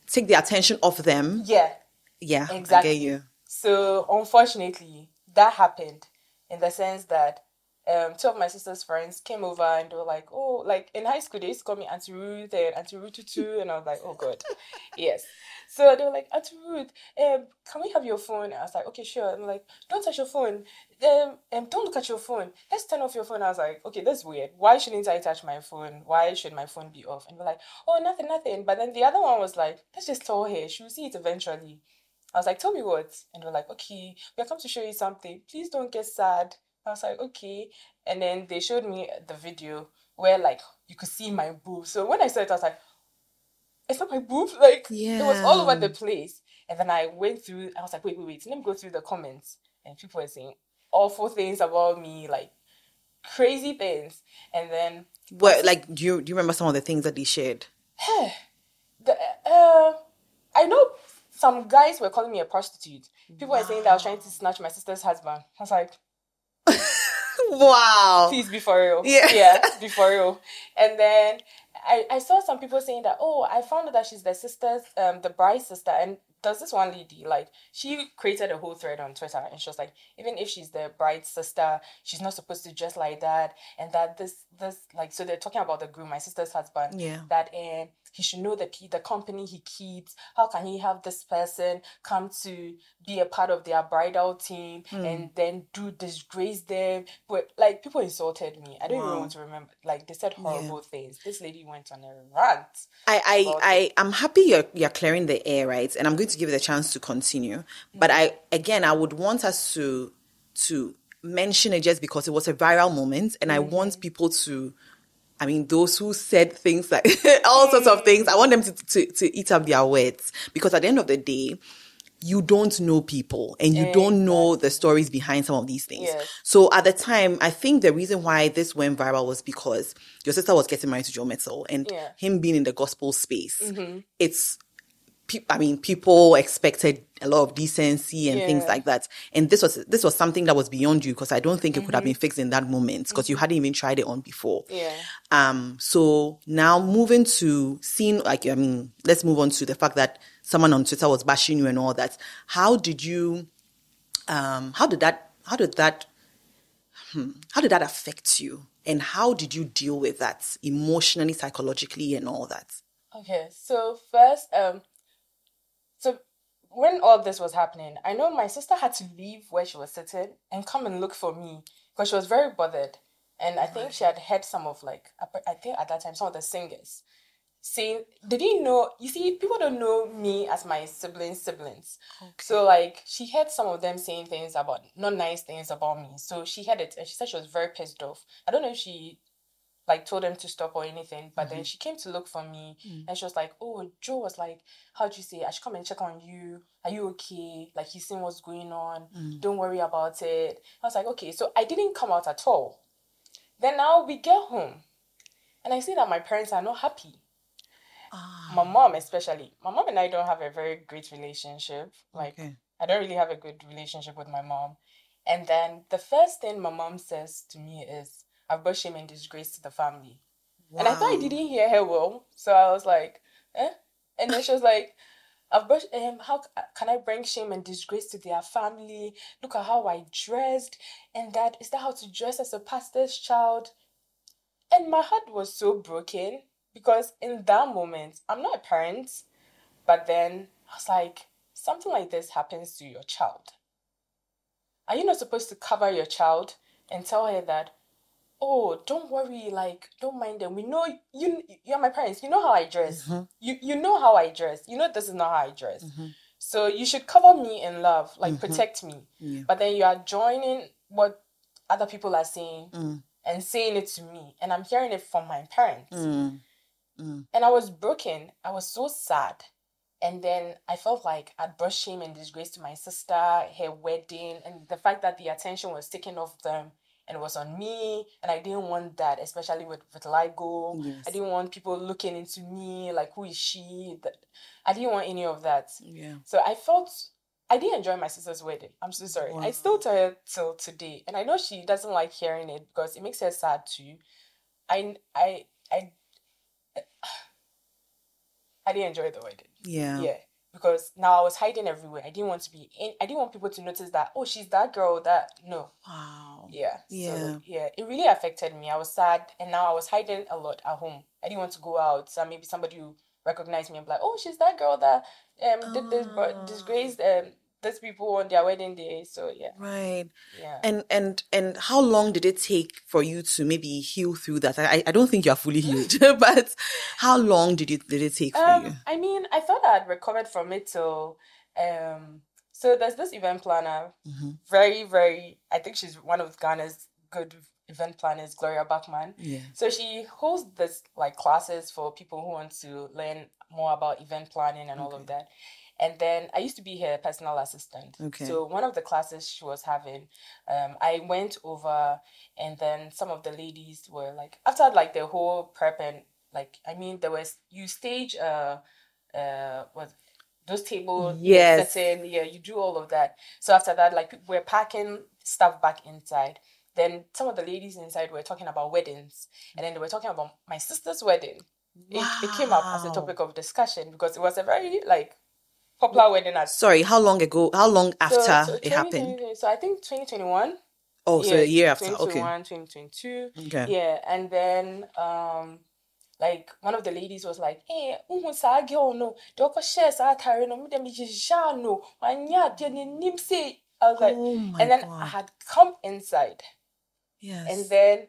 [SPEAKER 2] Take the attention off them.
[SPEAKER 1] yeah
[SPEAKER 2] Yeah,
[SPEAKER 1] Exactly.
[SPEAKER 2] you.
[SPEAKER 1] So unfortunately, that happened in the sense that um, two of my sister's friends came over and they were like, "Oh, like in high school they used to call me Auntie Ruth and Auntie Ruth too," and I was like, "Oh God, yes." So they were like, "Auntie Ruth, um, can we have your phone?" I was like, "Okay, sure." I'm like, "Don't touch your phone. Um, um, don't look at your phone. Let's turn off your phone." I was like, "Okay, that's weird. Why shouldn't I touch my phone? Why should my phone be off?" And they're like, "Oh, nothing, nothing." But then the other one was like, "Let's just tell her. She'll see it eventually." I was like, tell me what? And were like, okay, we are come to show you something. Please don't get sad. I was like, okay. And then they showed me the video where like you could see my boob. So when I saw it, I was like, it's not my boob. Like it was all over the place. And then I went through, I was like, wait, wait, wait. Let me go through the comments. And people were saying awful things about me, like crazy things. And then
[SPEAKER 2] What like do you do you remember some of the things that they shared?
[SPEAKER 1] the uh, I know some guys were calling me a prostitute. People were saying that I was trying to snatch my sister's husband. I was like,
[SPEAKER 2] Wow.
[SPEAKER 1] please be for real.
[SPEAKER 2] Yeah.
[SPEAKER 1] Yeah, be for real. And then I, I saw some people saying that, oh, I found out that she's the sister's, um, the bride's sister. And there's this one lady, like, she created a whole thread on Twitter and she was like, even if she's the bride's sister, she's not supposed to dress like that. And that this, this, like, so they're talking about the groom, my sister's husband.
[SPEAKER 2] Yeah.
[SPEAKER 1] That um, he should know the, the company he keeps. How can he have this person come to be a part of their bridal team
[SPEAKER 2] Hmm.
[SPEAKER 1] and then do disgrace them? But like people insulted me. I don't even want to remember. Like they said horrible things. This lady went on a rant.
[SPEAKER 2] I, I, I, I'm happy you're, you're clearing the air, right? And I'm going to give you the chance to continue. But I, again, I would want us to, to mention it just because it was a viral moment and I want people to I mean, those who said things like all sorts of things, I want them to, to, to eat up their words because at the end of the day, you don't know people and you don't know the stories behind some of these things.
[SPEAKER 1] Yes.
[SPEAKER 2] So at the time, I think the reason why this went viral was because your sister was getting married to Joe Mettle and
[SPEAKER 1] Yeah.
[SPEAKER 2] him being in the gospel space. Mm-hmm. It's, pe- I mean, people expected a lot of decency and things like that. And this was this was something that was beyond you because I don't think it could have been fixed in that moment because you hadn't even tried it on before.
[SPEAKER 1] Yeah.
[SPEAKER 2] Um, so now moving to seeing, like, I mean, let's move on to the fact that someone on Twitter was bashing you and all that. How did you, um, how did that, how did that, hmm, how did that affect you? And how did you deal with that emotionally, psychologically, and all that?
[SPEAKER 1] Okay, so first, um, when all this was happening, I know my sister had to leave where she was sitting and come and look for me because she was very bothered, and I think she had heard some of like I think at that time some of the singers saying they didn't know. You see, people don't know me as my siblings' siblings, so like she heard some of them saying things about not nice things about me. So she heard it and she said she was very pissed off. I don't know if she like told them to stop or anything. But then mm-hmm. she came to look for me mm. and she was like, Oh, Joe was like, How'd you say? I should come and check on you. Are you okay? Like he's seen what's going on. Mm. Don't worry about it. I was like, Okay, so I didn't come out at all. Then now we get home and I see that my parents are not happy. Ah. My mom, especially. My mom and I don't have a very great relationship. Like,
[SPEAKER 2] Okay.
[SPEAKER 1] I don't really have a good relationship with my mom. And then the first thing my mom says to me is, I've brought shame and disgrace to the family. And I thought I didn't hear her well. So I was like, eh? And then she was like, I've brought, um, how can I bring shame and disgrace to their family? Look at how I dressed. And that, is that how to dress as a pastor's child? And my heart was so broken because in that moment, I'm not a parent, but then I was like, something like this happens to your child. Are you not supposed to cover your child and tell her that, oh, don't worry, like, don't mind them. We know you you're my parents. You know how I dress. Mm-hmm. You you know how I dress. You know this is not how I dress. Mm-hmm. So you should cover me in love, like mm-hmm. protect me. But then you are joining what other people are saying mm. and saying it to me. And I'm hearing it from my parents. Mm. Mm. And I was broken. I was so sad. And then I felt like I'd brought shame and disgrace to my sister, her wedding, and the fact that the attention was taken off them and it was on me. And I didn't want that, especially with with vitiligo. I didn't want people looking into me like, who is she? That I didn't want any of that.
[SPEAKER 2] Yeah.
[SPEAKER 1] So I felt I didn't enjoy my sister's wedding. I'm so sorry. I still tell her till today, and I know she doesn't like hearing it because it makes her sad too. I I I I didn't enjoy the wedding.
[SPEAKER 2] Yeah.
[SPEAKER 1] Yeah, because now I was hiding everywhere. I didn't want to be in. I didn't want people to notice that. Oh, she's that girl. That no.
[SPEAKER 2] Wow.
[SPEAKER 1] Yeah.
[SPEAKER 2] Yeah.
[SPEAKER 1] So, yeah. It really affected me. I was sad, and now I was hiding a lot at home. I didn't want to go out. So maybe somebody will recognize me and be like, "Oh, she's that girl that um did this,
[SPEAKER 2] Ah.
[SPEAKER 1] but disgraced um these people on their wedding day." So yeah,
[SPEAKER 2] Right.
[SPEAKER 1] yeah.
[SPEAKER 2] And and and how long did it take for you to maybe heal through that? I I don't think you're fully healed, but how long did it did it take for you?
[SPEAKER 1] Um, I mean, I thought I'd recovered from it till um. So there's this event planner,
[SPEAKER 2] Mm-hmm.
[SPEAKER 1] very very. I think she's one of Ghana's good event planners, Gloria Bachman.
[SPEAKER 2] Yeah.
[SPEAKER 1] So she holds this like classes for people who want to learn more about event planning and all of that. And then I used to be her personal assistant.
[SPEAKER 2] Okay.
[SPEAKER 1] So one of the classes she was having, um, I went over, and then some of the ladies were like, after like the whole prep and like, I mean, there was you stage uh, uh, what those tables,
[SPEAKER 2] Yes.
[SPEAKER 1] setting, yeah, you do all of that. So after that, like we're packing stuff back inside. Then some of the ladies inside were talking about weddings, and then they were talking about my sister's wedding. It, it came up as a topic of discussion because it was a very like popular wedding at
[SPEAKER 2] Sorry, how long ago? How long after
[SPEAKER 1] so, so
[SPEAKER 2] it happened?
[SPEAKER 1] So I think 2021.
[SPEAKER 2] Oh, so a year after. Okay.
[SPEAKER 1] 2021, 2022.
[SPEAKER 2] Okay.
[SPEAKER 1] Yeah, and then um, like one of the ladies was like, "Hey, uhu saa girl no, the upper share saa carry no, me dem jija no, anya de ne nim say." I was like,
[SPEAKER 2] Oh
[SPEAKER 1] and then I had come inside,
[SPEAKER 2] Yes.
[SPEAKER 1] and then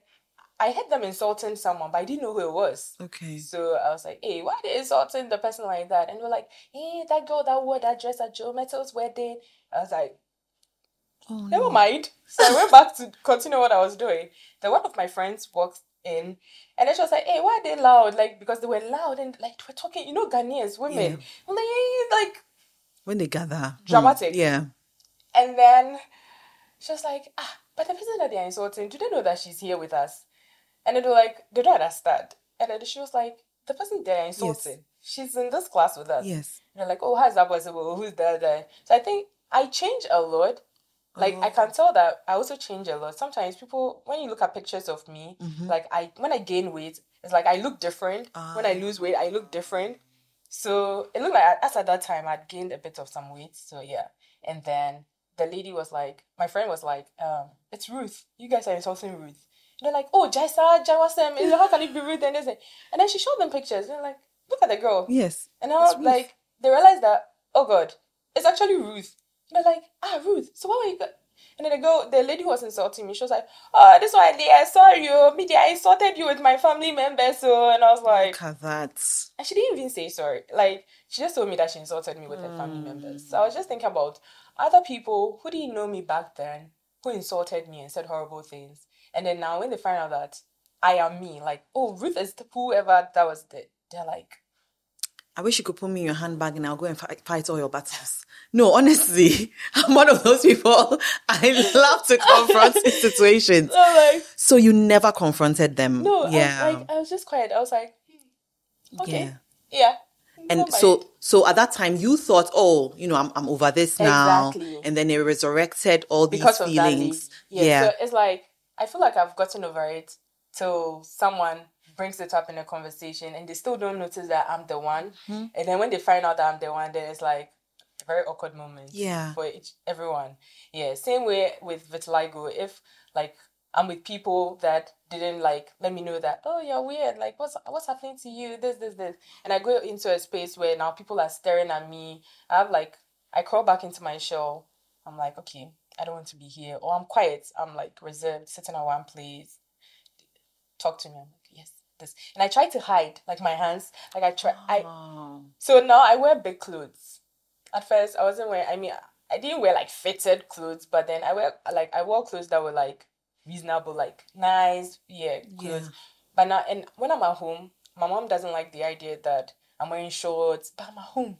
[SPEAKER 1] I heard them insulting someone, but I didn't know who it was.
[SPEAKER 2] okay.
[SPEAKER 1] So I was like, hey, why are they insulting the person like that? And were like, hey, that girl that wore that dress at Joe Mettle's wedding. I was like,
[SPEAKER 2] Oh
[SPEAKER 1] never
[SPEAKER 2] no.
[SPEAKER 1] mind. So I went back to continue what I was doing. Then one of my friends walked in. And then she was like, hey, why are they loud? Like, because they were loud and like, we're talking, you know, Ghanaians, women. I'm like, hey, like,
[SPEAKER 2] When they gather. Hmm.
[SPEAKER 1] Dramatic.
[SPEAKER 2] Yeah.
[SPEAKER 1] and then she was like, ah, but the person that they're insulting, do they know that she's here with us? And they were like, they don't understand. And then she was like, the person they're insulting, she's in this class with us.
[SPEAKER 2] Yes.
[SPEAKER 1] And they're like, oh, how is that possible? Who's that? that? So I think I change a lot. Like I can tell that I also change a lot. Sometimes people, when you look at pictures of me, like I when I gain weight, it's like I look different. When I lose weight, I look different. So it looked like as at that time I'd gained a bit of some weight. So yeah. And then the lady was like, my friend was like, um, it's Ruth. You guys are insulting Ruth. They're like, oh, Jaisa, Jawasem, how can it be Ruth? And, then she showed them pictures. And they're like, look at the girl.
[SPEAKER 2] Yes.
[SPEAKER 1] And now, like, they realized that, oh God, it's actually Ruth. And they're like, ah, Ruth, so why were you... Go-? And then the girl, the lady who was insulting me, she was like, oh, this one, I saw you. Me, I insulted you with my family members. So, and I was like,
[SPEAKER 2] Look at that.
[SPEAKER 1] and she didn't even say sorry. Like, she just told me that she insulted me with her family members. So I was just thinking about other people who didn't know me back then, who insulted me and said horrible things. And then now when they find out that I am me, like, oh, Ruth is the- whoever that was, the, they're like,
[SPEAKER 2] I wish you could put me in your handbag and I'll go and fight, fight all your battles. No, honestly, I'm one of those people. I love to confront situations.
[SPEAKER 1] I'm like,
[SPEAKER 2] So you never confronted them.
[SPEAKER 1] no,
[SPEAKER 2] yeah.
[SPEAKER 1] I, like, I was just quiet. I was like, hmm, okay,
[SPEAKER 2] Yeah.
[SPEAKER 1] yeah.
[SPEAKER 2] and so so at that time you thought, oh, you know, I'm I'm over this now.
[SPEAKER 1] Exactly.
[SPEAKER 2] And then it resurrected all these
[SPEAKER 1] because
[SPEAKER 2] feelings.
[SPEAKER 1] lead.
[SPEAKER 2] Yeah.
[SPEAKER 1] So it's like I feel like I've gotten over it till someone brings it up in a conversation and they still don't notice that I'm the one.
[SPEAKER 2] Mm-hmm.
[SPEAKER 1] And then when they find out that I'm the one, then it's like a very awkward moment.
[SPEAKER 2] Yeah.
[SPEAKER 1] For each everyone. Yeah. Same way with vitiligo. If like I'm with people that didn't like let me know that oh you're weird like what's what's happening to you this this this and I go into a space where now people are staring at me I have like I crawl back into my shell I'm like okay I don't want to be here or I'm quiet I'm like reserved sitting at one place talk to me I'm like yes this and I try to hide like my hands like I try I
[SPEAKER 2] Oh.
[SPEAKER 1] so now I wear big clothes. At first, I wasn't wearing. I mean, I didn't wear like fitted clothes, but then I wear like I wore clothes that were like reasonable, like nice, yeah, clothes.
[SPEAKER 2] Yeah.
[SPEAKER 1] But now, and when I'm at home, my mom doesn't like the idea that I'm wearing shorts. But I'm at home,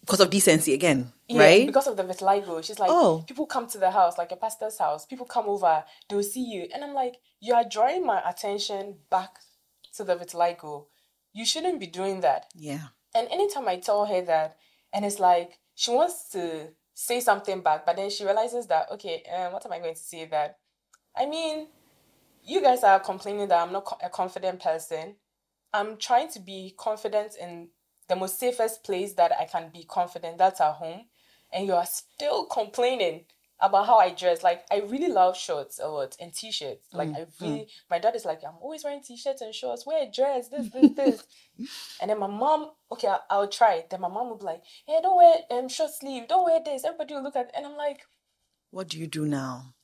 [SPEAKER 2] Because of decency again,
[SPEAKER 1] yeah,
[SPEAKER 2] right?
[SPEAKER 1] Because of the vitiligo, she's like,
[SPEAKER 2] Oh.
[SPEAKER 1] people come to the house, like a pastor's house. People come over, they'll see you, and I'm like, you are drawing my attention back to the vitiligo. You shouldn't be doing that.
[SPEAKER 2] yeah.
[SPEAKER 1] And anytime I tell her that, and it's like she wants to say something back, but then she realizes that okay, um, what am I going to say? That I mean, you guys are complaining that I'm not a confident person. I'm trying to be confident in the most safest place that I can be confident. That's at home, and you are still complaining about how I dress. Like I really love shorts uh, a lot and t-shirts. Mm, like I mm. really, my dad is like, I'm always wearing t-shirts and shorts. Wear a dress. This, this, this. And then my mom, okay, I'll, I'll try. Then my mom will be like, hey, don't wear um short sleeve, don't wear this. Everybody will look at and I'm like,
[SPEAKER 2] What do you do now?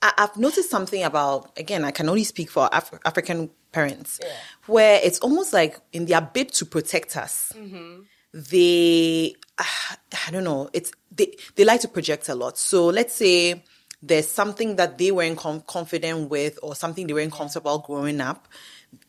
[SPEAKER 2] I, I've noticed something about, again, I can only speak for Af- African parents,
[SPEAKER 1] Yeah.
[SPEAKER 2] where it's almost like in their bid to protect us, they, ah, I don't know, it's they, they like to project a lot. So let's say there's something that they weren't com- confident with or something they weren't comfortable growing up.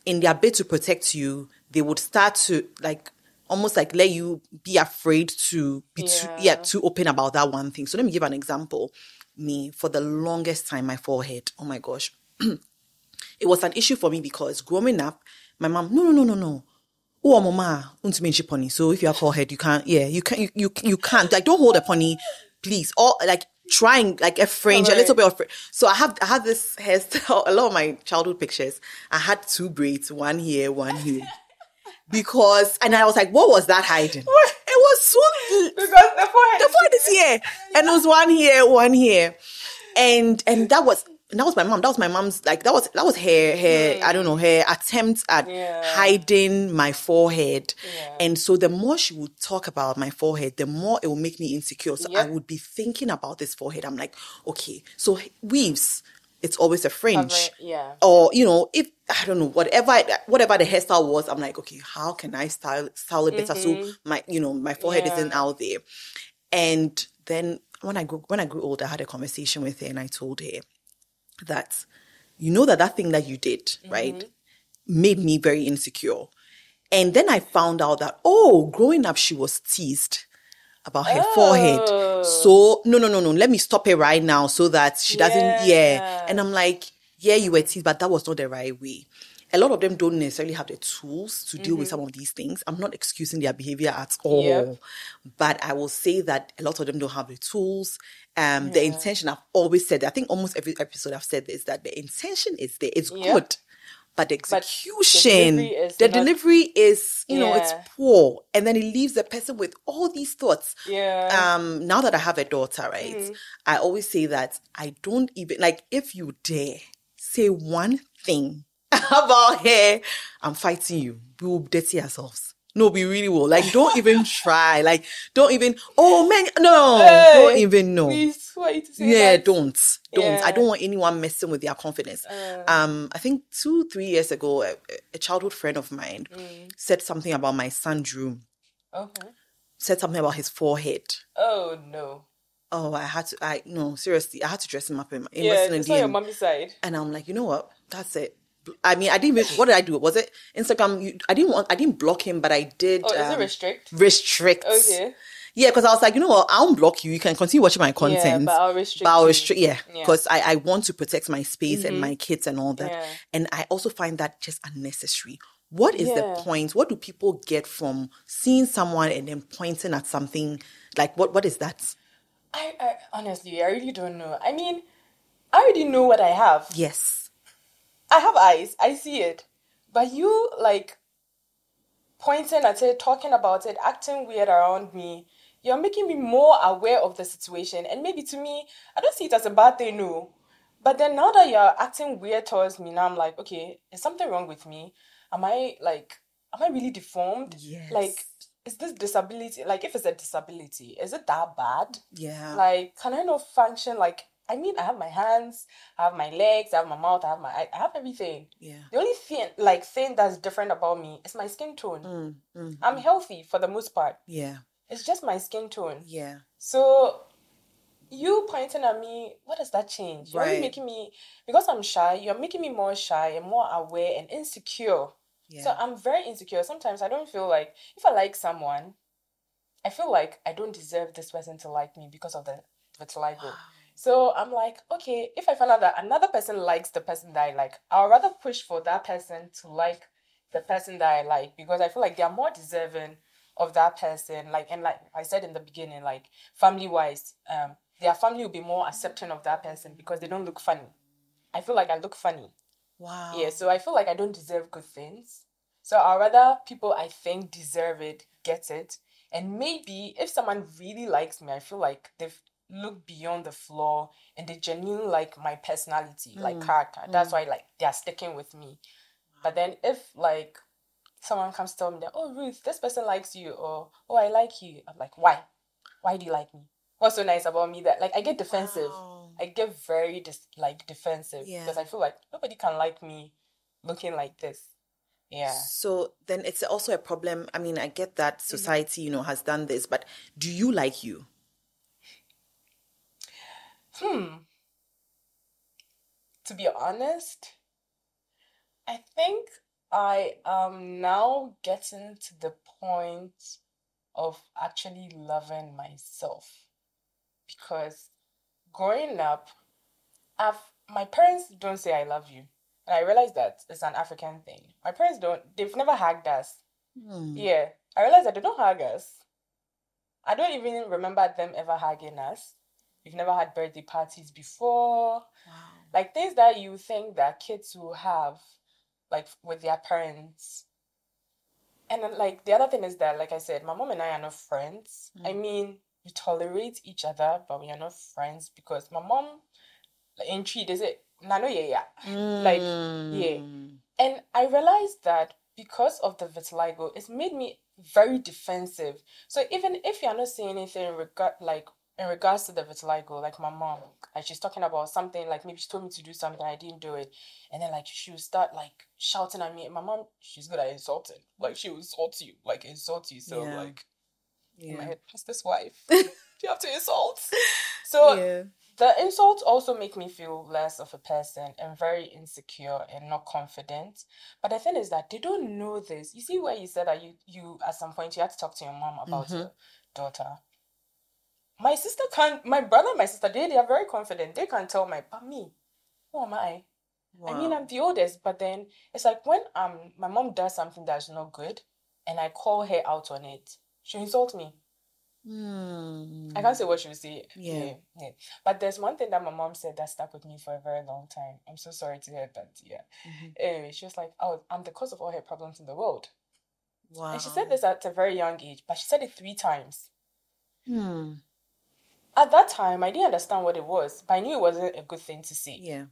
[SPEAKER 2] In their bid to protect you, they would start to like almost like let you be afraid to be too
[SPEAKER 1] Yeah.
[SPEAKER 2] yeah too open about that one thing. So let me give an example. Me for the longest time, my forehead. Oh my gosh, it was an issue for me because growing up, my mom, no, no, no, no, no. Oh, mama, pony. So if you have forehead, you can't. Yeah, you can. You you, you can't. Like, don't hold a pony, please. Or like trying like a fringe, a little bit of. fr- So I have I had this hairstyle. A lot of my childhood pictures. I had two braids, one here, one here. Because and I was like, what was that hiding? It
[SPEAKER 1] because the forehead.
[SPEAKER 2] the forehead is here, and there was one here, one here, and and that was that was my mom. That was my mom's like that was that was her her mm. I don't know her attempt at
[SPEAKER 1] Yeah.
[SPEAKER 2] hiding my forehead,
[SPEAKER 1] Yeah.
[SPEAKER 2] and so the more she would talk about my forehead, the more it would make me insecure. So I would be thinking about this forehead. I'm like, okay, so weaves. It's always a fringe
[SPEAKER 1] Cover- yeah.
[SPEAKER 2] or you know if i don't know whatever whatever the hairstyle was i'm like okay how can i style style it better so my you know my forehead
[SPEAKER 1] Mm-hmm. Yeah.
[SPEAKER 2] isn't out there and then when i grew when i grew older i had a conversation with her and i told her that you know that that thing that you did,
[SPEAKER 1] Mm-hmm.
[SPEAKER 2] right, made me very insecure. And then I found out that, oh, growing up, she was teased about her
[SPEAKER 1] Oh.
[SPEAKER 2] forehead. So, no, no, no, no, let me stop it right now so that she doesn't, yeah.
[SPEAKER 1] Yeah.
[SPEAKER 2] And I'm like, yeah, you were teased, but that was not the right way. A lot of them don't necessarily have the tools to deal with some of these things. I'm not excusing their behavior at all,
[SPEAKER 1] Yep.
[SPEAKER 2] but I will say that a lot of them don't have the tools. Um, the intention I've always said, I think almost every episode I've said this, that the intention is there, it's
[SPEAKER 1] Yep.
[SPEAKER 2] good, but the
[SPEAKER 1] the
[SPEAKER 2] execution,
[SPEAKER 1] delivery is
[SPEAKER 2] the
[SPEAKER 1] not-
[SPEAKER 2] delivery is, you know, it's poor, and then it leaves the person with all these thoughts.
[SPEAKER 1] Yeah.
[SPEAKER 2] Um, now that I have a daughter, right,
[SPEAKER 1] Mm-hmm.
[SPEAKER 2] I always say that I don't even like if you dare say one thing about her, I'm fighting you. We will dirty ourselves. No, we really will. Like, don't even try. Like, don't even. Oh man, no, don't even know.
[SPEAKER 1] Please, why you to say
[SPEAKER 2] Yeah,
[SPEAKER 1] that?
[SPEAKER 2] don't, don't. I don't want anyone messing with their confidence. um, I think two, three years ago, a, a childhood friend of mine
[SPEAKER 1] Mm.
[SPEAKER 2] said something about my son Drew.
[SPEAKER 1] Okay.
[SPEAKER 2] Said something about his forehead.
[SPEAKER 1] Oh no.
[SPEAKER 2] Oh, I had to. I no, seriously, I had to dress him up in, in
[SPEAKER 1] Yeah,
[SPEAKER 2] Western
[SPEAKER 1] it's not your mommy's side.
[SPEAKER 2] And I'm like, you know what? That's it. I mean, I didn't even. What did I do? Was it Instagram? You, I didn't want. I didn't block him, but I did.
[SPEAKER 1] Oh, is it
[SPEAKER 2] um,
[SPEAKER 1] restrict?
[SPEAKER 2] Restrict.
[SPEAKER 1] Okay.
[SPEAKER 2] Yeah, because I was like, you know what? I won't block you. You can continue watching my content.
[SPEAKER 1] but I'll restrict
[SPEAKER 2] But I'll restrict. Yeah,
[SPEAKER 1] Yeah. Mm-hmm.
[SPEAKER 2] because I, I want to protect my space and my kids and all that.
[SPEAKER 1] Yeah.
[SPEAKER 2] And I also find that just unnecessary. What is the point? What do people get from seeing someone and then pointing at something? Like what? What is that?
[SPEAKER 1] I, I honestly, I really don't know. I mean, I already know what I have.
[SPEAKER 2] Yes.
[SPEAKER 1] I have eyes. I see it. But you like pointing at it, talking about it, acting weird around me. You're making me more aware of the situation. And maybe to me, I don't see it as a bad thing, no. But then now that you're acting weird towards me, now I'm like, okay, is something wrong with me? Am I like, am I really deformed?
[SPEAKER 2] Yes.
[SPEAKER 1] Like, is this disability, like, if it's a disability, is it that bad?
[SPEAKER 2] Yeah.
[SPEAKER 1] Like, can I not function? Like, I mean, I have my hands, I have my legs, I have my mouth, I have my, I I have everything.
[SPEAKER 2] yeah.
[SPEAKER 1] The only thing, like, thing that's different about me is my skin tone.
[SPEAKER 2] Mm,
[SPEAKER 1] I'm healthy for the most part.
[SPEAKER 2] Yeah.
[SPEAKER 1] It's just my skin tone.
[SPEAKER 2] Yeah.
[SPEAKER 1] So, you pointing at me, what does that change? You're
[SPEAKER 2] Right.
[SPEAKER 1] making me, because I'm shy, you're making me more shy and more aware and insecure.
[SPEAKER 2] Yeah.
[SPEAKER 1] So I'm very insecure. Sometimes I don't feel like if I like someone, I feel like I don't deserve this person to like me because of the vitiligo. So I'm like, okay, if I find out that another person likes the person that I like, I'll rather push for that person to like the person that I like because I feel like they are more deserving of that person. Like and like I said in the beginning, like family wise, um, their family will be more accepting of that person because they don't look funny. I feel like I look funny.
[SPEAKER 2] Wow.
[SPEAKER 1] Yeah, so I feel like I don't deserve good things. So I'd rather people I think deserve it get it. And maybe if someone really likes me, I feel like they've looked beyond the flaw and they genuinely like my personality, hmm. like character. That's hmm. why like they're sticking with me. But then if like someone comes to tell me that, oh Ruth, this person likes you or oh I like you, I'm like, why? Why do you like me? What's so nice about me that like I get defensive.
[SPEAKER 2] Wow.
[SPEAKER 1] I get very dis- like defensive
[SPEAKER 2] Yeah.
[SPEAKER 1] because I feel like nobody can like me looking like this. Yeah.
[SPEAKER 2] So then it's also a problem. I mean, I get that mm-hmm. society, you know, has done this, but do you like you? Hmm.
[SPEAKER 1] To be honest, I think I am now getting to the point of actually loving myself because growing up, I've my parents don't say I love you. And I realized that it's an African thing. My parents don't they've never hugged us. Hmm. Yeah. I realized that they don't hug us. I don't even remember them ever hugging us. We've never had birthday parties before. Like things that you think that kids will have, like with their parents. And then, like the other thing is that, like I said, my mom and I are not friends. I mm. mean, we tolerate each other, but we are not friends because my mom, like, in Twi, they say, "Nano yeah yeah," like yeah. Mm. And I realized that because of the vitiligo, it's made me very defensive. So even if you're not saying anything in regard like in regards to the vitiligo, like my mom, like she's talking about something, like maybe she told me to do something, I didn't do it, and then like she would start like shouting at me. And my mom, she's good at insulting. Like she will insult you, like insult you. So
[SPEAKER 2] Yeah.
[SPEAKER 1] like in my head, what's this wife? Do you have to insult? So
[SPEAKER 2] Yeah.
[SPEAKER 1] the insults also make me feel less of a person and very insecure and not confident. But the thing is that they don't know this. You see where you said that you you at some point you had to talk to your mom about
[SPEAKER 2] Mm-hmm.
[SPEAKER 1] your daughter. My sister can't my brother and my sister, they, they are very confident. They can't tell my but me, who am I? I mean I'm the oldest, but then it's like when um my mom does something that's not good and I call her out on it, she insults me.
[SPEAKER 2] Hmm.
[SPEAKER 1] I can't say what she would say.
[SPEAKER 2] Yeah.
[SPEAKER 1] yeah. But there's one thing that my mom said that stuck with me for a very long time. I'm so sorry to hear that. Yeah.
[SPEAKER 2] Mm-hmm.
[SPEAKER 1] Anyway, she was like, "Oh, I'm the cause of all her problems in the world,"
[SPEAKER 2] Wow.
[SPEAKER 1] and she said this at a very young age, but she said it three times.
[SPEAKER 2] Hmm.
[SPEAKER 1] At that time, I didn't understand what it was, but I knew it wasn't a good thing to see.
[SPEAKER 2] Yeah.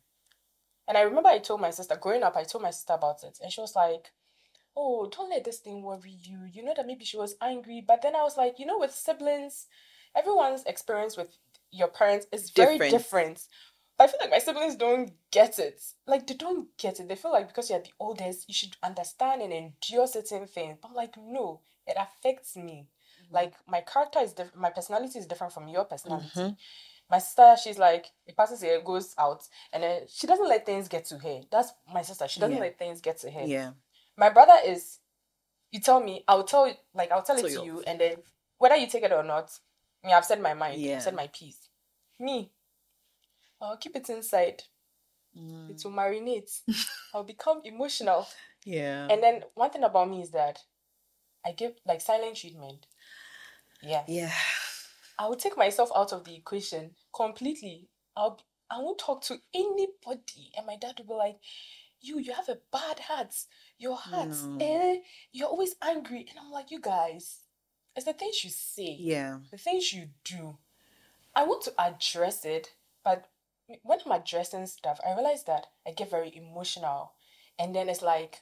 [SPEAKER 1] And I remember I told my sister, growing up, I told my sister about it. And she was like, Oh, don't let this thing worry you. You know that maybe she was angry. But then I was like, you know, with siblings, everyone's experience with your parents is very
[SPEAKER 2] Different.
[SPEAKER 1] different. But I feel like my siblings don't get it. Like, they don't get it. They feel like because you're the oldest, you should understand and endure certain things. But I'm like, no, it affects me. Like, my character is different, my personality is different from your personality. My sister, she's like, it passes here, goes out, and then she doesn't let things get to her. That's my sister. She doesn't
[SPEAKER 2] Yeah.
[SPEAKER 1] let things get to her.
[SPEAKER 2] Yeah.
[SPEAKER 1] My brother is, you tell me, I'll tell like, I'll tell
[SPEAKER 2] So
[SPEAKER 1] it to you, and then whether you take it or not, me, I've said my mind,
[SPEAKER 2] Yeah.
[SPEAKER 1] I've said my piece. Me, I'll keep it inside.
[SPEAKER 2] Mm.
[SPEAKER 1] It will marinate. I'll become emotional.
[SPEAKER 2] Yeah.
[SPEAKER 1] And then one thing about me is that I give like silent treatment. Yeah.
[SPEAKER 2] yeah.
[SPEAKER 1] I will take myself out of the equation completely. I'll be, I won't talk to anybody, and my dad will be like, "You, you have a bad heart. Your heart,
[SPEAKER 2] No.
[SPEAKER 1] eh? You're always angry." And I'm like, "You guys, it's the things you say,
[SPEAKER 2] Yeah.
[SPEAKER 1] the things you do. I want to address it, but when I'm addressing stuff, I realize that I get very emotional, and then it's like,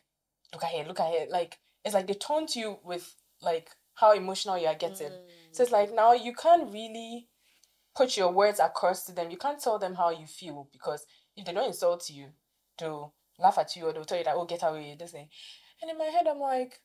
[SPEAKER 1] look at here, look at here. Like it's like they taunt you with like how emotional you are getting. So it's like now you can't really put your words across to them. You can't tell them how you feel because if they don't insult you, they'll laugh at you or they'll tell you that oh get away this thing. And in my head I'm like,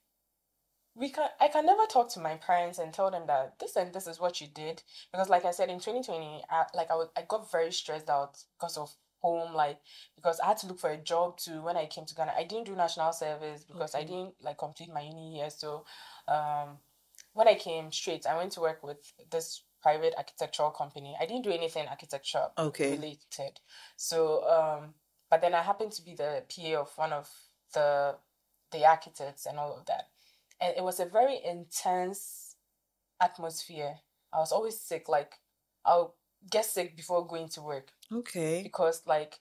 [SPEAKER 1] we can I can never talk to my parents and tell them that this and this is what you did because like I said in 2020 I, like I was I got very stressed out because of home like because I had to look for a job too when I came to Ghana. I didn't do national service because I didn't like complete my uni here so um when I came straight, I went to work with this private architectural company. I didn't do anything architecture
[SPEAKER 2] Okay.
[SPEAKER 1] related. So, um, but then I happened to be the PA of one of the the architects and all of that, and it was a very intense atmosphere. I was always sick. Like I'll get sick before going to work
[SPEAKER 2] Okay.
[SPEAKER 1] because like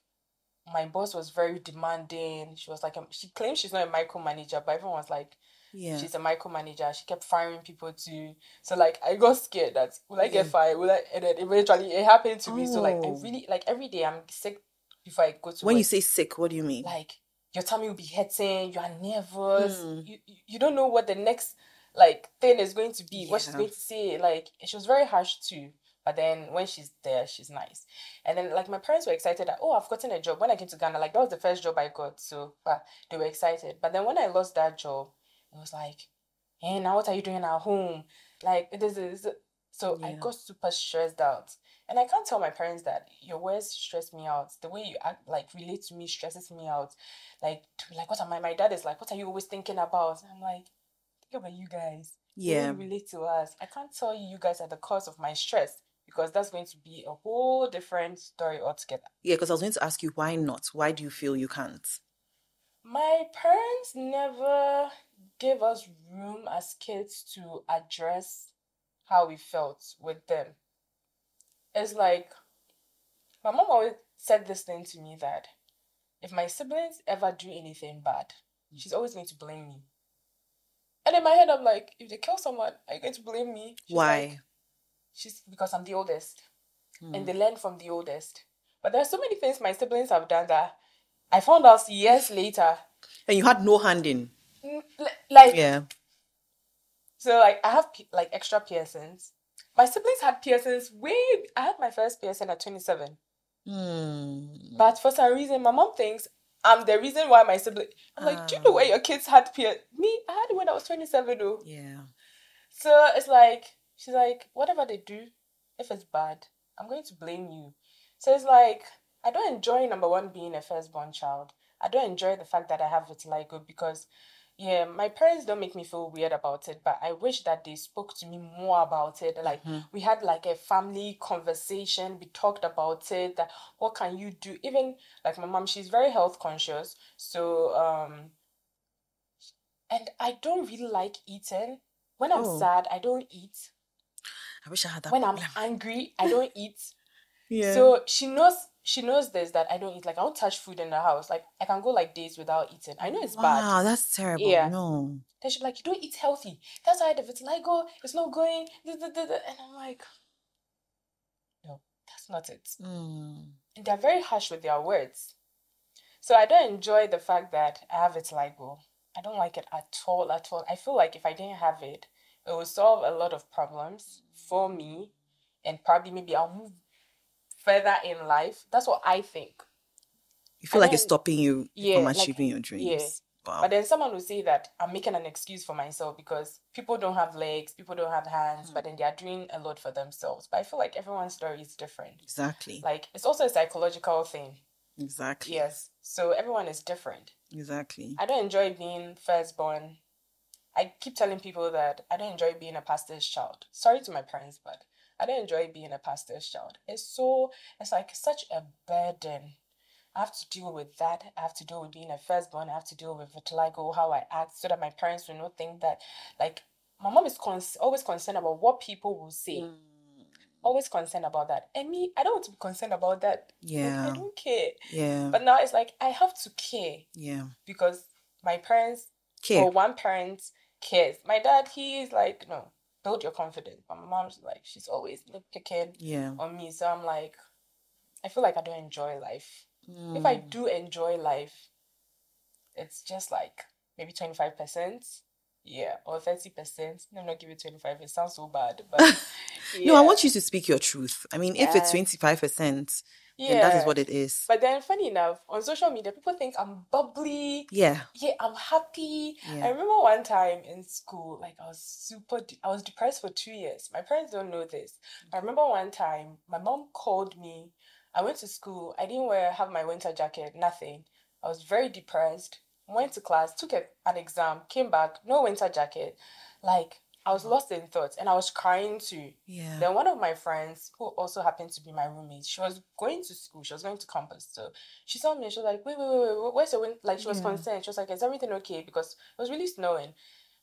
[SPEAKER 1] my boss was very demanding. She was like, a, she claims she's not a micromanager, but everyone was like,
[SPEAKER 2] Yeah.
[SPEAKER 1] she's a micromanager. She kept firing people too. So like I got scared that will I get
[SPEAKER 2] Yeah.
[SPEAKER 1] fired? Will I? And then eventually it happened to me. So like I
[SPEAKER 2] Oh.
[SPEAKER 1] really like every day I'm sick before I go to
[SPEAKER 2] when
[SPEAKER 1] work.
[SPEAKER 2] you say sick, what do you mean?
[SPEAKER 1] like your tummy will be hurting. You are nervous.
[SPEAKER 2] Hmm.
[SPEAKER 1] You you- don't know what the next like thing is going to be. What she's going to say. Like she was very harsh too. But then when she's there, she's nice. And then like my parents were excited that oh I've gotten a job when I came to Ghana. Like that was the first job I got. So but they were excited. But then when I lost that job, it was like, hey now what are you doing at home? Like this is so I got super stressed out. And I can't tell my parents that your words stress me out. The way you act like relate to me stresses me out. Like to like what am I my dad is like, what are you always thinking about? And I'm like, think about you guys
[SPEAKER 2] yeah.
[SPEAKER 1] you relate to us. I can't tell you you guys are the cause of my stress because that's going to be a whole different story altogether.
[SPEAKER 2] Yeah, because I was going to ask you why not? Why do you feel you can't?
[SPEAKER 1] My parents never gave us room as kids to address how we felt with them. It's like my mom always said this thing to me that if my siblings ever do anything bad, she's always going to blame me. And in my head, I'm like, if they kill someone, are you going to blame me? She's
[SPEAKER 2] Why?
[SPEAKER 1] like, she's because I'm the oldest,
[SPEAKER 2] Hmm.
[SPEAKER 1] and they learn from the oldest. But there are so many things my siblings have done that I found out years later.
[SPEAKER 2] And you had no hand in.
[SPEAKER 1] Mm, li- Like
[SPEAKER 2] Yeah.
[SPEAKER 1] so, like I have like extra piercings. My siblings had piercings way. I had my first piercing at 27,
[SPEAKER 2] Hmm.
[SPEAKER 1] but for some reason, my mom thinks I'm the reason why my sibling. I'm like, do you know where your kids had pier? Me, I had it when I was 27 though.
[SPEAKER 2] Yeah.
[SPEAKER 1] So it's like she's like, whatever they do, if it's bad, I'm going to blame you. So it's like I don't enjoy number one being a firstborn child. I don't enjoy the fact that I have vitiligo because yeah, my parents don't make me feel weird about it, but I wish that they spoke to me more about it. Like we had like a family conversation, we talked about it, that what can you do? Even like my mom, she's very health conscious. So um and I don't really like eating. When I'm
[SPEAKER 2] Oh.
[SPEAKER 1] sad, I don't eat.
[SPEAKER 2] I wish I had that
[SPEAKER 1] When I'm angry, I don't eat.
[SPEAKER 2] yeah.
[SPEAKER 1] So she knows she knows this that I don't eat. Like I don't touch food in the house. Like I can go like days without eating. I know it's bad.
[SPEAKER 2] wow, that's terrible.
[SPEAKER 1] Yeah.
[SPEAKER 2] No.
[SPEAKER 1] Then she's like, you don't eat healthy. That's why the vitiligo It's not going. da, da, da, da." And I'm like, no, that's not it.
[SPEAKER 2] Mm.
[SPEAKER 1] And they're very harsh with their words. So I don't enjoy the fact that I have vitiligo. I don't like it at all, at all. I feel like if I didn't have it, it would solve a lot of problems for me, and probably maybe I'll move further in life. That's what I think.
[SPEAKER 2] You feel
[SPEAKER 1] I
[SPEAKER 2] like it's stopping you
[SPEAKER 1] Yeah,
[SPEAKER 2] from
[SPEAKER 1] like-
[SPEAKER 2] achieving your dreams.
[SPEAKER 1] yeah.
[SPEAKER 2] Wow.
[SPEAKER 1] But then someone will say that I'm making an excuse for myself because people don't have legs, people don't have hands, hmm. but then they are doing a lot for themselves. But I feel like everyone's story is different.
[SPEAKER 2] exactly.
[SPEAKER 1] Like it's also a psychological thing.
[SPEAKER 2] exactly.
[SPEAKER 1] Yes. So everyone is different.
[SPEAKER 2] Exactly.
[SPEAKER 1] I don't enjoy being firstborn. I keep telling people that I don't enjoy being a pastor's child. Sorry to my parents, but I don't enjoy being a pastor's child. It's so it's like such a burden. I have to deal with that. I have to deal with being a firstborn. I have to deal with vitiligo, how I act, so that my parents will not think that like my mom is cons- always concerned about what people will say. Mm. Always concerned about that. And me, I don't want to be concerned about that. Like,
[SPEAKER 2] Yeah.
[SPEAKER 1] I don't care.
[SPEAKER 2] Yeah.
[SPEAKER 1] But now it's like I have to care
[SPEAKER 2] yeah.
[SPEAKER 1] because my parents
[SPEAKER 2] Care.
[SPEAKER 1] or one parent cares. My dad, he is like, no, build your confidence. But my mom's like, she's always picking
[SPEAKER 2] Yeah.
[SPEAKER 1] on me. So I'm like, I feel like I don't enjoy life. If I mm. do enjoy life, it's just like maybe 25%. Yeah, or 30%. No, not give it 25. It sounds so bad. But
[SPEAKER 2] No, I want you to speak your truth. I mean, if it's
[SPEAKER 1] Yeah.
[SPEAKER 2] twenty five percent, then that is what it is.
[SPEAKER 1] But then, funny enough, on social media, people think I'm bubbly.
[SPEAKER 2] Yeah.
[SPEAKER 1] yeah, I'm happy.
[SPEAKER 2] Yeah.
[SPEAKER 1] I remember one time in school, like I was super, de- I was depressed for two years. My parents don't know this. I mm-hmm. remember one time, my mom called me. I went to school. I didn't wear have my winter jacket, nothing. I was very depressed. Went to class, took a, an exam, came back, no winter jacket. Like I was lost in thoughts, and I was crying too.
[SPEAKER 2] Yeah.
[SPEAKER 1] Then one of my friends, who also happened to be my roommate, she was going to school. She was going to campus. So she saw me. and She was like, "Wait, wait, wait, wait. Where's your wind?" Like she was
[SPEAKER 2] Yeah.
[SPEAKER 1] concerned. She was like, "Is everything okay?" Because it was really snowing.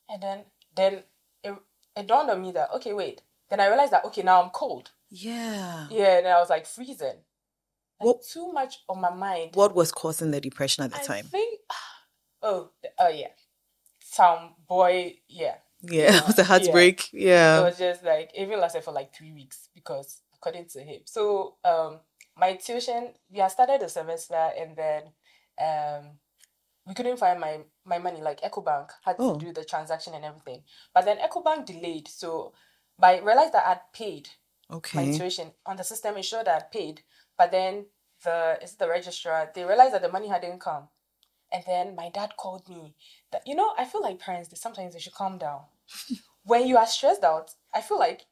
[SPEAKER 1] And then, then it, it dawned on me that okay, wait. Then I realized that okay, now I'm cold.
[SPEAKER 2] Yeah.
[SPEAKER 1] Yeah. And then I was like freezing. Like,
[SPEAKER 2] What-
[SPEAKER 1] too much on my mind.
[SPEAKER 2] What was causing the depression at the
[SPEAKER 1] I
[SPEAKER 2] time?
[SPEAKER 1] think. Oh, oh yeah. Some boy. Yeah.
[SPEAKER 2] Yeah, it was a heartbreak.
[SPEAKER 1] yeah.
[SPEAKER 2] heartbreak.
[SPEAKER 1] It was just like it even lasted for like three weeks because according to him. So um my tuition we had started the semester and then um we couldn't find my my money like EcoBank had
[SPEAKER 2] Oh.
[SPEAKER 1] to do the transaction and everything. But then EcoBank delayed. So by realized that I'd paid my tuition on the system it showed that I'd paid. But then the it's the registrar, they realized that the money hadn't come. And then my dad called me. That you know, I feel like parents they sometimes they should calm down. when you are stressed out, I feel like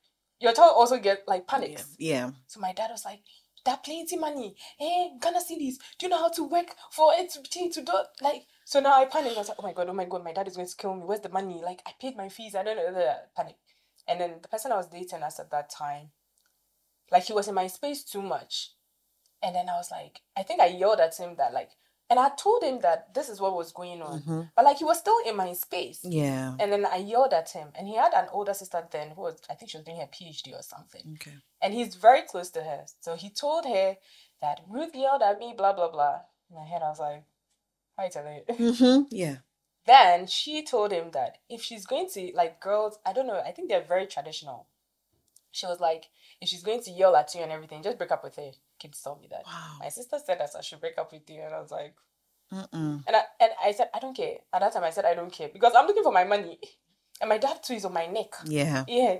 [SPEAKER 1] your child also get like
[SPEAKER 2] Yeah.
[SPEAKER 1] panics.
[SPEAKER 2] Yeah.
[SPEAKER 1] So my dad was like, that plenty money. Hey, eh, Ghana cedis. Do you know how to work for it to be to do like so now I panic. I was like, oh my god, oh my god, my dad is going to kill me. Where's the money? Like I paid my fees. I don't know the panic. And then the person I was dating us at that time, like he was in my space too much. And then I was like, I think I yelled at him that like and I told him that this is what was going on. But like he was still in my space.
[SPEAKER 2] Yeah.
[SPEAKER 1] And then I yelled at him. And he had an older sister then who was, I think she was doing her PhD or something.
[SPEAKER 2] Okay.
[SPEAKER 1] And he's very close to her. So he told her that Ruth yelled at me, blah, blah, blah. In my head, I was like, how you telling you?
[SPEAKER 2] Mm-hmm. Yeah.
[SPEAKER 1] then she told him that if she's going to, like, girls, I don't know, I think they're very traditional. She was like, if she's going to yell at you and everything, just break up with her. Kids told me that.
[SPEAKER 2] Wow.
[SPEAKER 1] My sister said that I should break up with you. And I was like,
[SPEAKER 2] Mm-mm.
[SPEAKER 1] and I, and I said, I don't care. At that time, I said, I don't care because I'm looking for my money. And my dad, too, is on my neck.
[SPEAKER 2] Yeah.
[SPEAKER 1] Yeah.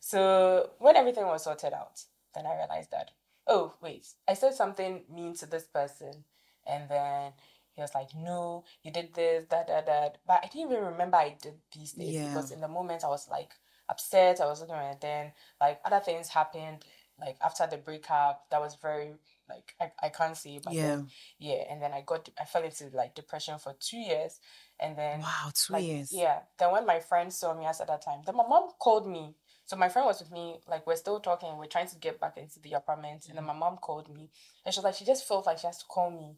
[SPEAKER 1] So when everything was sorted out, then I realized that, oh, wait, I said something mean to this person. And then he was like, no, you did this, that, that, that. But I didn't even remember I did these things
[SPEAKER 2] Yeah.
[SPEAKER 1] because in the moment I was like upset. I was looking at. Then like other things happened. Like after the breakup, that was very like I, I can't say but
[SPEAKER 2] Yeah.
[SPEAKER 1] then, yeah and then I got I fell into like depression for two years and then
[SPEAKER 2] Wow, two
[SPEAKER 1] like,
[SPEAKER 2] years.
[SPEAKER 1] yeah then when my friend saw me as at that time then my mom called me so my friend was with me like we're still talking we're trying to get back into the apartment and then my mom called me and she was like she just felt like she has to call me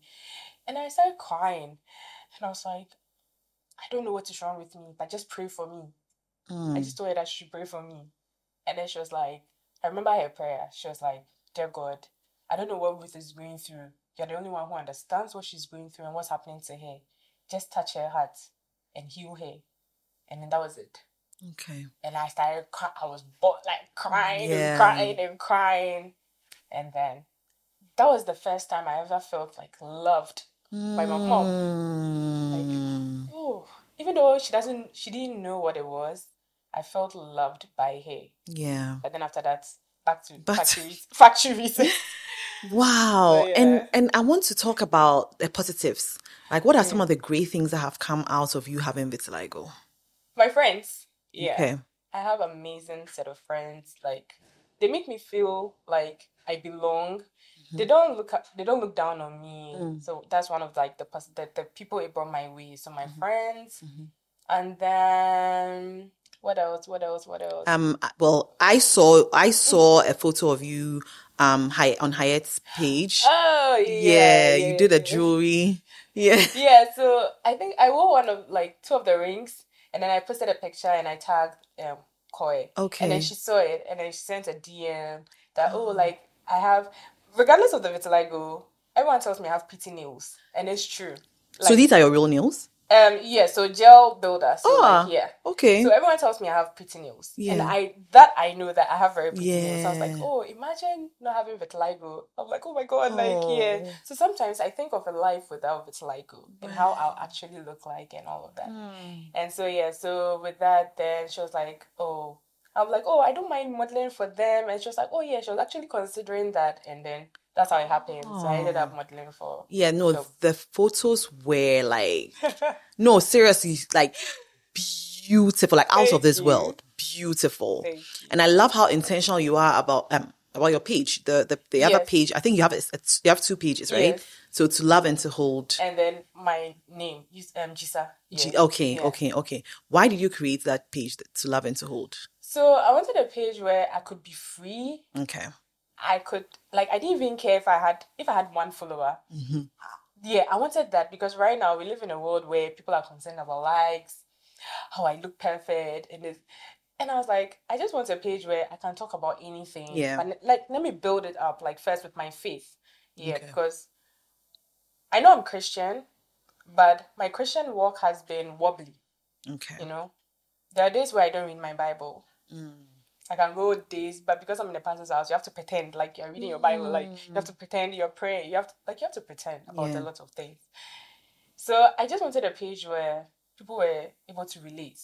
[SPEAKER 1] and I started crying and I was like I don't know what is wrong with me but just pray for me
[SPEAKER 2] Mm.
[SPEAKER 1] I just told her that she should pray for me. And then she was like, I remember her prayer. She was like, Dear God, I don't know what Ruth is going through. You're the only one who understands what she's going through and what's happening to her. Just touch her heart and heal her. And then that was it.
[SPEAKER 2] Okay.
[SPEAKER 1] And I started, I was like crying
[SPEAKER 2] Yeah.
[SPEAKER 1] and crying and crying. And then that was the first time I ever felt like loved by my mom.
[SPEAKER 2] Mm.
[SPEAKER 1] Oh, even though she doesn't, she didn't know what it was, I felt loved by her.
[SPEAKER 2] Yeah.
[SPEAKER 1] But then after that, back to
[SPEAKER 2] to-
[SPEAKER 1] factory factory reasons.
[SPEAKER 2] Wow.
[SPEAKER 1] So,
[SPEAKER 2] And
[SPEAKER 1] yeah.
[SPEAKER 2] and I want to talk about the positives. Like what are some of the great things that have come out of you having vitiligo?
[SPEAKER 1] My friends, yeah,
[SPEAKER 2] Okay.
[SPEAKER 1] I have amazing set of friends. Like they make me feel like I belong.
[SPEAKER 2] Mm-hmm.
[SPEAKER 1] They don't look at, they don't look down on me.
[SPEAKER 2] Mm.
[SPEAKER 1] So that's one of like the the, the people it brought my way. So
[SPEAKER 2] Mm-hmm.
[SPEAKER 1] my friends, and then what else? What else? What else?
[SPEAKER 2] Um well, I saw I saw a photo of you um hi on Hyatt's page.
[SPEAKER 1] oh yeah,
[SPEAKER 2] yeah, you did a jewelry. Yeah.
[SPEAKER 1] Yeah, so I think I wore one of like two of the rings, and then I posted a picture and I tagged um Koi. And then she saw it, and then she sent a DM that oh like I have, regardless of the vitiligo, everyone tells me I have pretty nails, and it's true.
[SPEAKER 2] so these are your real nails?
[SPEAKER 1] Um yeah, so gel builder. So
[SPEAKER 2] Ah,
[SPEAKER 1] like, yeah.
[SPEAKER 2] Okay.
[SPEAKER 1] So everyone tells me I have pretty nails, and
[SPEAKER 2] Yeah.
[SPEAKER 1] I that I know that I have very pretty nails. I was like, oh, imagine not having vitiligo. I'm like, oh my god, like yeah.
[SPEAKER 2] Oh.
[SPEAKER 1] So sometimes I think of a life without vitiligo and how I'll actually look like and all of that.
[SPEAKER 2] Hmm.
[SPEAKER 1] And so yeah, so with that, then she was like, oh, I'm like, oh, I don't mind modeling for them, and she was like, oh yeah, she was actually considering that, and then that's how it happened. So I ended up modeling for.
[SPEAKER 2] Yeah, no,
[SPEAKER 1] So-
[SPEAKER 2] the photos were like, no, seriously, like beautiful, like out of this
[SPEAKER 1] you.
[SPEAKER 2] world, beautiful.
[SPEAKER 1] Thank.
[SPEAKER 2] And I love how intentional you are about um about your page. The the, the other page, I think you have it's, it's you have two pages, right?
[SPEAKER 1] Yes.
[SPEAKER 2] So to love and to hold.
[SPEAKER 1] And then my name is um Dzisa.
[SPEAKER 2] G- okay,
[SPEAKER 1] Yeah.
[SPEAKER 2] okay, okay. Why did you create that page to love and to hold?
[SPEAKER 1] So I wanted a page where I could be free.
[SPEAKER 2] Okay.
[SPEAKER 1] I could like I didn't even care if I had if I had one follower. Yeah, I wanted that because right now we live in a world where people are concerned about likes, how I look perfect, and this. And I was like, I just want a page where I can talk about anything.
[SPEAKER 2] Yeah.
[SPEAKER 1] But like, let me build it up like first with my faith. Yeah,
[SPEAKER 2] Okay.
[SPEAKER 1] because I know I'm Christian, but my Christian walk has been wobbly.
[SPEAKER 2] Okay.
[SPEAKER 1] You know, there are days where I don't read my Bible.
[SPEAKER 2] Mm.
[SPEAKER 1] I can go days, but because I'm in the pastor's house, you have to pretend like you're reading your Bible. Like you have to pretend you're praying. You have to like you have to pretend about
[SPEAKER 2] Yeah.
[SPEAKER 1] a lot of things. So I just wanted a page where people were able to relate.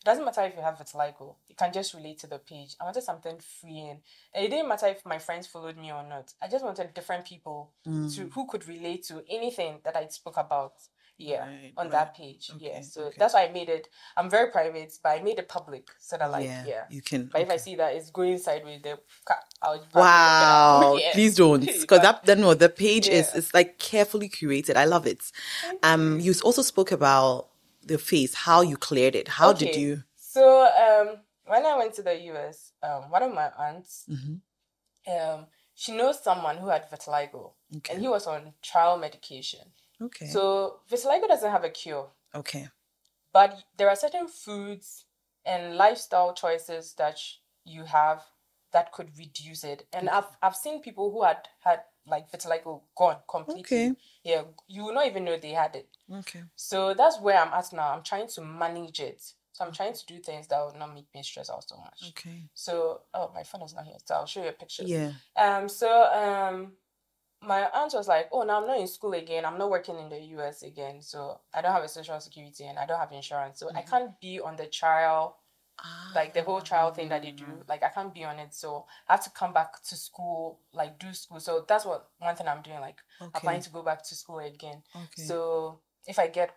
[SPEAKER 1] It doesn't matter if you have vitiligo; you can just relate to the page. I wanted something freeing, and it didn't matter if my friends followed me or not. I just wanted different people
[SPEAKER 2] Mm.
[SPEAKER 1] to who could relate to anything that I spoke about. Yeah,
[SPEAKER 2] Right,
[SPEAKER 1] on
[SPEAKER 2] right.
[SPEAKER 1] that page.
[SPEAKER 2] Okay,
[SPEAKER 1] yeah, so
[SPEAKER 2] okay.
[SPEAKER 1] that's why I made it. I'm very private, but I made it public so that like
[SPEAKER 2] yeah,
[SPEAKER 1] yeah,
[SPEAKER 2] you can.
[SPEAKER 1] but if I see that it's going sideways, then I'll
[SPEAKER 2] Wow! Please don't, because that then no, the page is
[SPEAKER 1] Yeah.
[SPEAKER 2] it's like carefully curated. I love it. Um, you also spoke about the face, how you cleared it. How did you?
[SPEAKER 1] So um, when I went to the US, um, one of my aunts,
[SPEAKER 2] Mhm.
[SPEAKER 1] um, she knows someone who had vitiligo,
[SPEAKER 2] Okay.
[SPEAKER 1] and he was on trial medication.
[SPEAKER 2] Okay.
[SPEAKER 1] So vitiligo doesn't have a cure,
[SPEAKER 2] okay.
[SPEAKER 1] but there are certain foods and lifestyle choices that you have that could reduce it. And I've I've seen people who had had like vitiligo gone completely.
[SPEAKER 2] Okay.
[SPEAKER 1] Yeah, you will not even know they had it.
[SPEAKER 2] Okay.
[SPEAKER 1] So that's where I'm at now. I'm trying to manage it. So I'm trying to do things that will not make me stress out so much.
[SPEAKER 2] Okay.
[SPEAKER 1] So oh my phone is not here, so I'll show you a picture.
[SPEAKER 2] Yeah.
[SPEAKER 1] Um so um my aunt was like, Oh now I'm not in school again, I'm not working in the US again, so I don't have a social security and I don't have insurance. So I mm-hmm. can't be on the trial like the whole trial thing that they do. Ah. Like I can't be on it. So I have to come back to school, like do school. So that's what one thing I'm doing, like applying
[SPEAKER 2] Okay.
[SPEAKER 1] to go back to school again.
[SPEAKER 2] Okay.
[SPEAKER 1] So if I get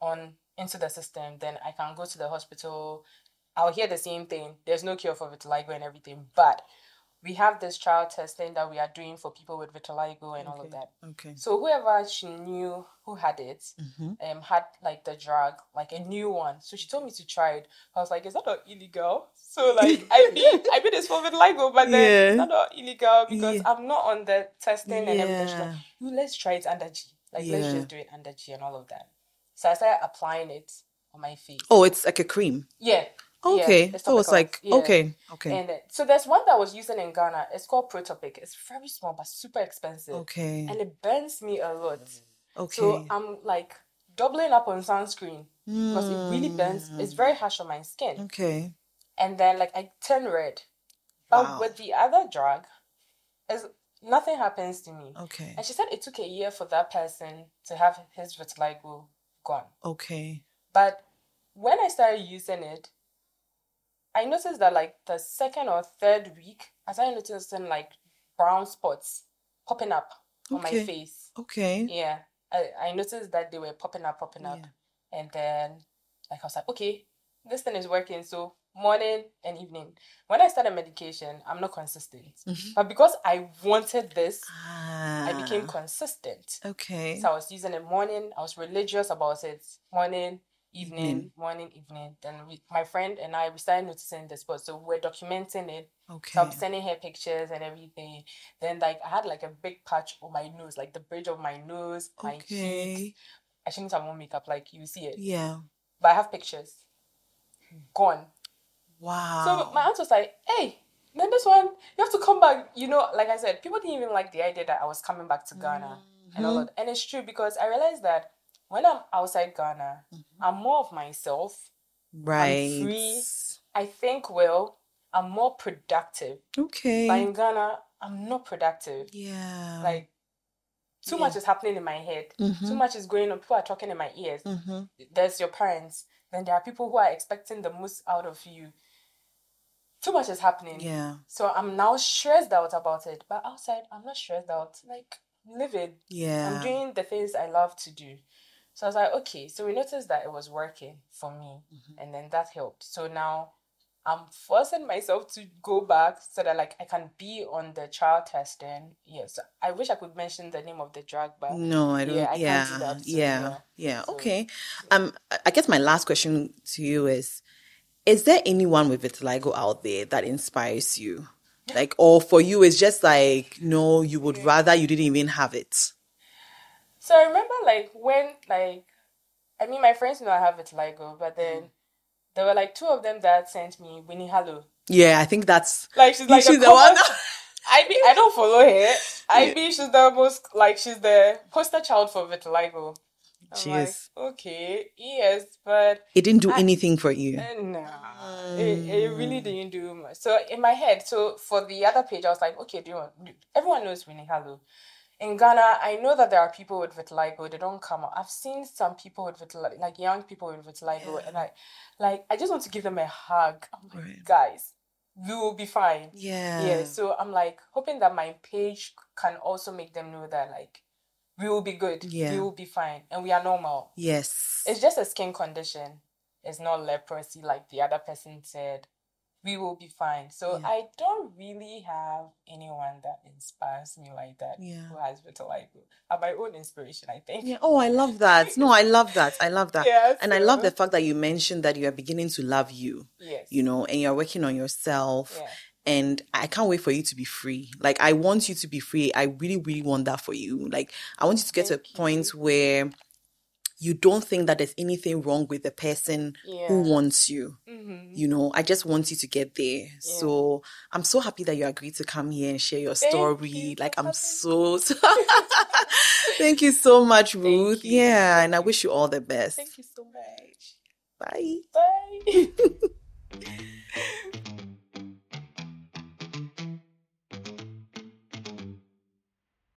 [SPEAKER 1] on into the system, then I can go to the hospital. I'll hear the same thing. There's no cure for vitiligo and everything, but we have this trial testing that we are doing for people with vitiligo and all of that.
[SPEAKER 2] Okay.
[SPEAKER 1] So whoever she knew who had it, um, had like the drug, like a new one. So she told me to try it. I was like, is that not illegal? So like I mean I mean it's for vitiligo, but then
[SPEAKER 2] Yeah.
[SPEAKER 1] it's not, illegal because
[SPEAKER 2] Yeah.
[SPEAKER 1] I'm not on the testing and everything. She's like,
[SPEAKER 2] Yeah.
[SPEAKER 1] "You, let's try it under G. Like let's just do it under G and all of that. So I started applying it on my face.
[SPEAKER 2] Oh, it's like a cream.
[SPEAKER 1] Yeah.
[SPEAKER 2] Okay.
[SPEAKER 1] it's
[SPEAKER 2] so it's
[SPEAKER 1] topical.
[SPEAKER 2] like
[SPEAKER 1] Yeah.
[SPEAKER 2] okay, okay,
[SPEAKER 1] And uh, so there's one that was using in Ghana. It's called Protopic. It's very small but super expensive.
[SPEAKER 2] okay,
[SPEAKER 1] And it burns me a lot.
[SPEAKER 2] okay.
[SPEAKER 1] So I'm like doubling up on sunscreen because it really burns. It's very harsh on my skin.
[SPEAKER 2] okay.
[SPEAKER 1] And then like I turn red. But
[SPEAKER 2] Wow.
[SPEAKER 1] with the other drug, is nothing happens to me.
[SPEAKER 2] Okay.
[SPEAKER 1] And she said it took a year for that person to have his vitiligo gone.
[SPEAKER 2] Okay.
[SPEAKER 1] But when I started using it, I noticed that like the second or third week, I started noticing like brown spots popping up on my face.
[SPEAKER 2] Okay.
[SPEAKER 1] Yeah. I, I noticed that they were popping up, popping up. And then like I was like, okay, this thing is working. So morning and evening. When I started medication, I'm not consistent. But because I wanted this,
[SPEAKER 2] Ah.
[SPEAKER 1] I became consistent.
[SPEAKER 2] Okay.
[SPEAKER 1] So I was using it morning. I was religious about it. Morning, evening,
[SPEAKER 2] Evening.
[SPEAKER 1] morning, evening. Then we, my friend and I, we started noticing the spots. So we're documenting it.
[SPEAKER 2] Okay.
[SPEAKER 1] So I'm sending her pictures and everything. Then like I had like a big patch on my nose, like the bridge of my nose, my cheeks.
[SPEAKER 2] Okay.
[SPEAKER 1] I shouldn't have more makeup, like you see it.
[SPEAKER 2] Yeah.
[SPEAKER 1] But I have pictures. Gone.
[SPEAKER 2] Wow.
[SPEAKER 1] So my aunt was like, hey, then this one, you have to come back. You know, like I said, people didn't even like the idea that I was coming back to Ghana and all mm-hmm. of And it's true because I realized that when I'm outside Ghana, I'm more of myself.
[SPEAKER 2] right.
[SPEAKER 1] I'm free. I think well, I'm more productive.
[SPEAKER 2] Okay.
[SPEAKER 1] But in Ghana, I'm not productive.
[SPEAKER 2] yeah.
[SPEAKER 1] Like too much is happening in my head. Too much is going on. People are talking in my ears.
[SPEAKER 2] mm-hmm.
[SPEAKER 1] There's your parents. Then there are people who are expecting the most out of you. Too much is happening.
[SPEAKER 2] Yeah.
[SPEAKER 1] So I'm now stressed out about it. But outside, I'm not stressed out. Like, living.
[SPEAKER 2] Yeah.
[SPEAKER 1] I'm doing the things I love to do. So I was like, okay. So we noticed that it was working for me.
[SPEAKER 2] Mm-hmm.
[SPEAKER 1] And then that helped. So now I'm forcing myself to go back so that like I can be on the trial testing. Yes. I wish I could mention the name of the drug, but
[SPEAKER 2] No, I don't.
[SPEAKER 1] Yeah,
[SPEAKER 2] Yeah,
[SPEAKER 1] I can't do that, so,
[SPEAKER 2] yeah,
[SPEAKER 1] yeah.
[SPEAKER 2] yeah.
[SPEAKER 1] So-
[SPEAKER 2] Okay. Um, I- I guess my last question to you is: Is there anyone with vitiligo out there that inspires you? Like, or for you, it's just like, no, you would rather you didn't even have it.
[SPEAKER 1] So I remember like when like I mean my friends know I have vitiligo, but then
[SPEAKER 2] Mm.
[SPEAKER 1] there were like two of them that sent me Winnie Harlow.
[SPEAKER 2] Yeah, I think that's
[SPEAKER 1] Like she's like
[SPEAKER 2] she's
[SPEAKER 1] a
[SPEAKER 2] the one.
[SPEAKER 1] I mean I don't follow her. I mean she's the most like she's the poster child for vitiligo. I'm
[SPEAKER 2] She
[SPEAKER 1] like,
[SPEAKER 2] is.
[SPEAKER 1] Okay, yes, but
[SPEAKER 2] It didn't do anything for you.
[SPEAKER 1] uh, nah, it, it really didn't do much. So in my head, so for the other page, I was like, okay, do you want? Everyone knows Winnie Harlow. In Ghana, I know that there are people with vitiligo. They don't come out. I've seen some people with vitiligo, like young people with vitiligo, and I, like, I just want to give them a hug. I'm like,
[SPEAKER 2] Right.
[SPEAKER 1] guys, we will be fine.
[SPEAKER 2] Yeah.
[SPEAKER 1] Yeah. So I'm like hoping that my page can also make them know that like we will be good.
[SPEAKER 2] Yeah.
[SPEAKER 1] We will be fine, and we are normal.
[SPEAKER 2] Yes.
[SPEAKER 1] It's just a skin condition. It's not leprosy like the other person said. We will be fine. So
[SPEAKER 2] Yeah.
[SPEAKER 1] I don't really have anyone that inspires me like that
[SPEAKER 2] Yeah.
[SPEAKER 1] who has vitiligo. I'm uh, my own inspiration, I think.
[SPEAKER 2] Yeah. Oh, I love that. No, I love that. I love that.
[SPEAKER 1] Yeah,
[SPEAKER 2] and I love the fact that you mentioned that you are beginning to love you.
[SPEAKER 1] Yes.
[SPEAKER 2] you know, and you're working on yourself.
[SPEAKER 1] Yeah.
[SPEAKER 2] And I can't wait for you to be free. Like, I want you to be free. I really, really want that for you. Like, I want you to get to a
[SPEAKER 1] Thank you.
[SPEAKER 2] point where you don't think that there's anything wrong with the person who
[SPEAKER 1] Yeah. Mm-hmm.
[SPEAKER 2] wants you. You know, I just want you to get there. So I'm so happy that you agreed to come here and share your
[SPEAKER 1] Thank
[SPEAKER 2] story.
[SPEAKER 1] you
[SPEAKER 2] Like, I'm
[SPEAKER 1] having
[SPEAKER 2] so, thank you so much, Ruth. Yeah. And I wish you all the best.
[SPEAKER 1] Thank you so much.
[SPEAKER 2] Bye.
[SPEAKER 1] Bye.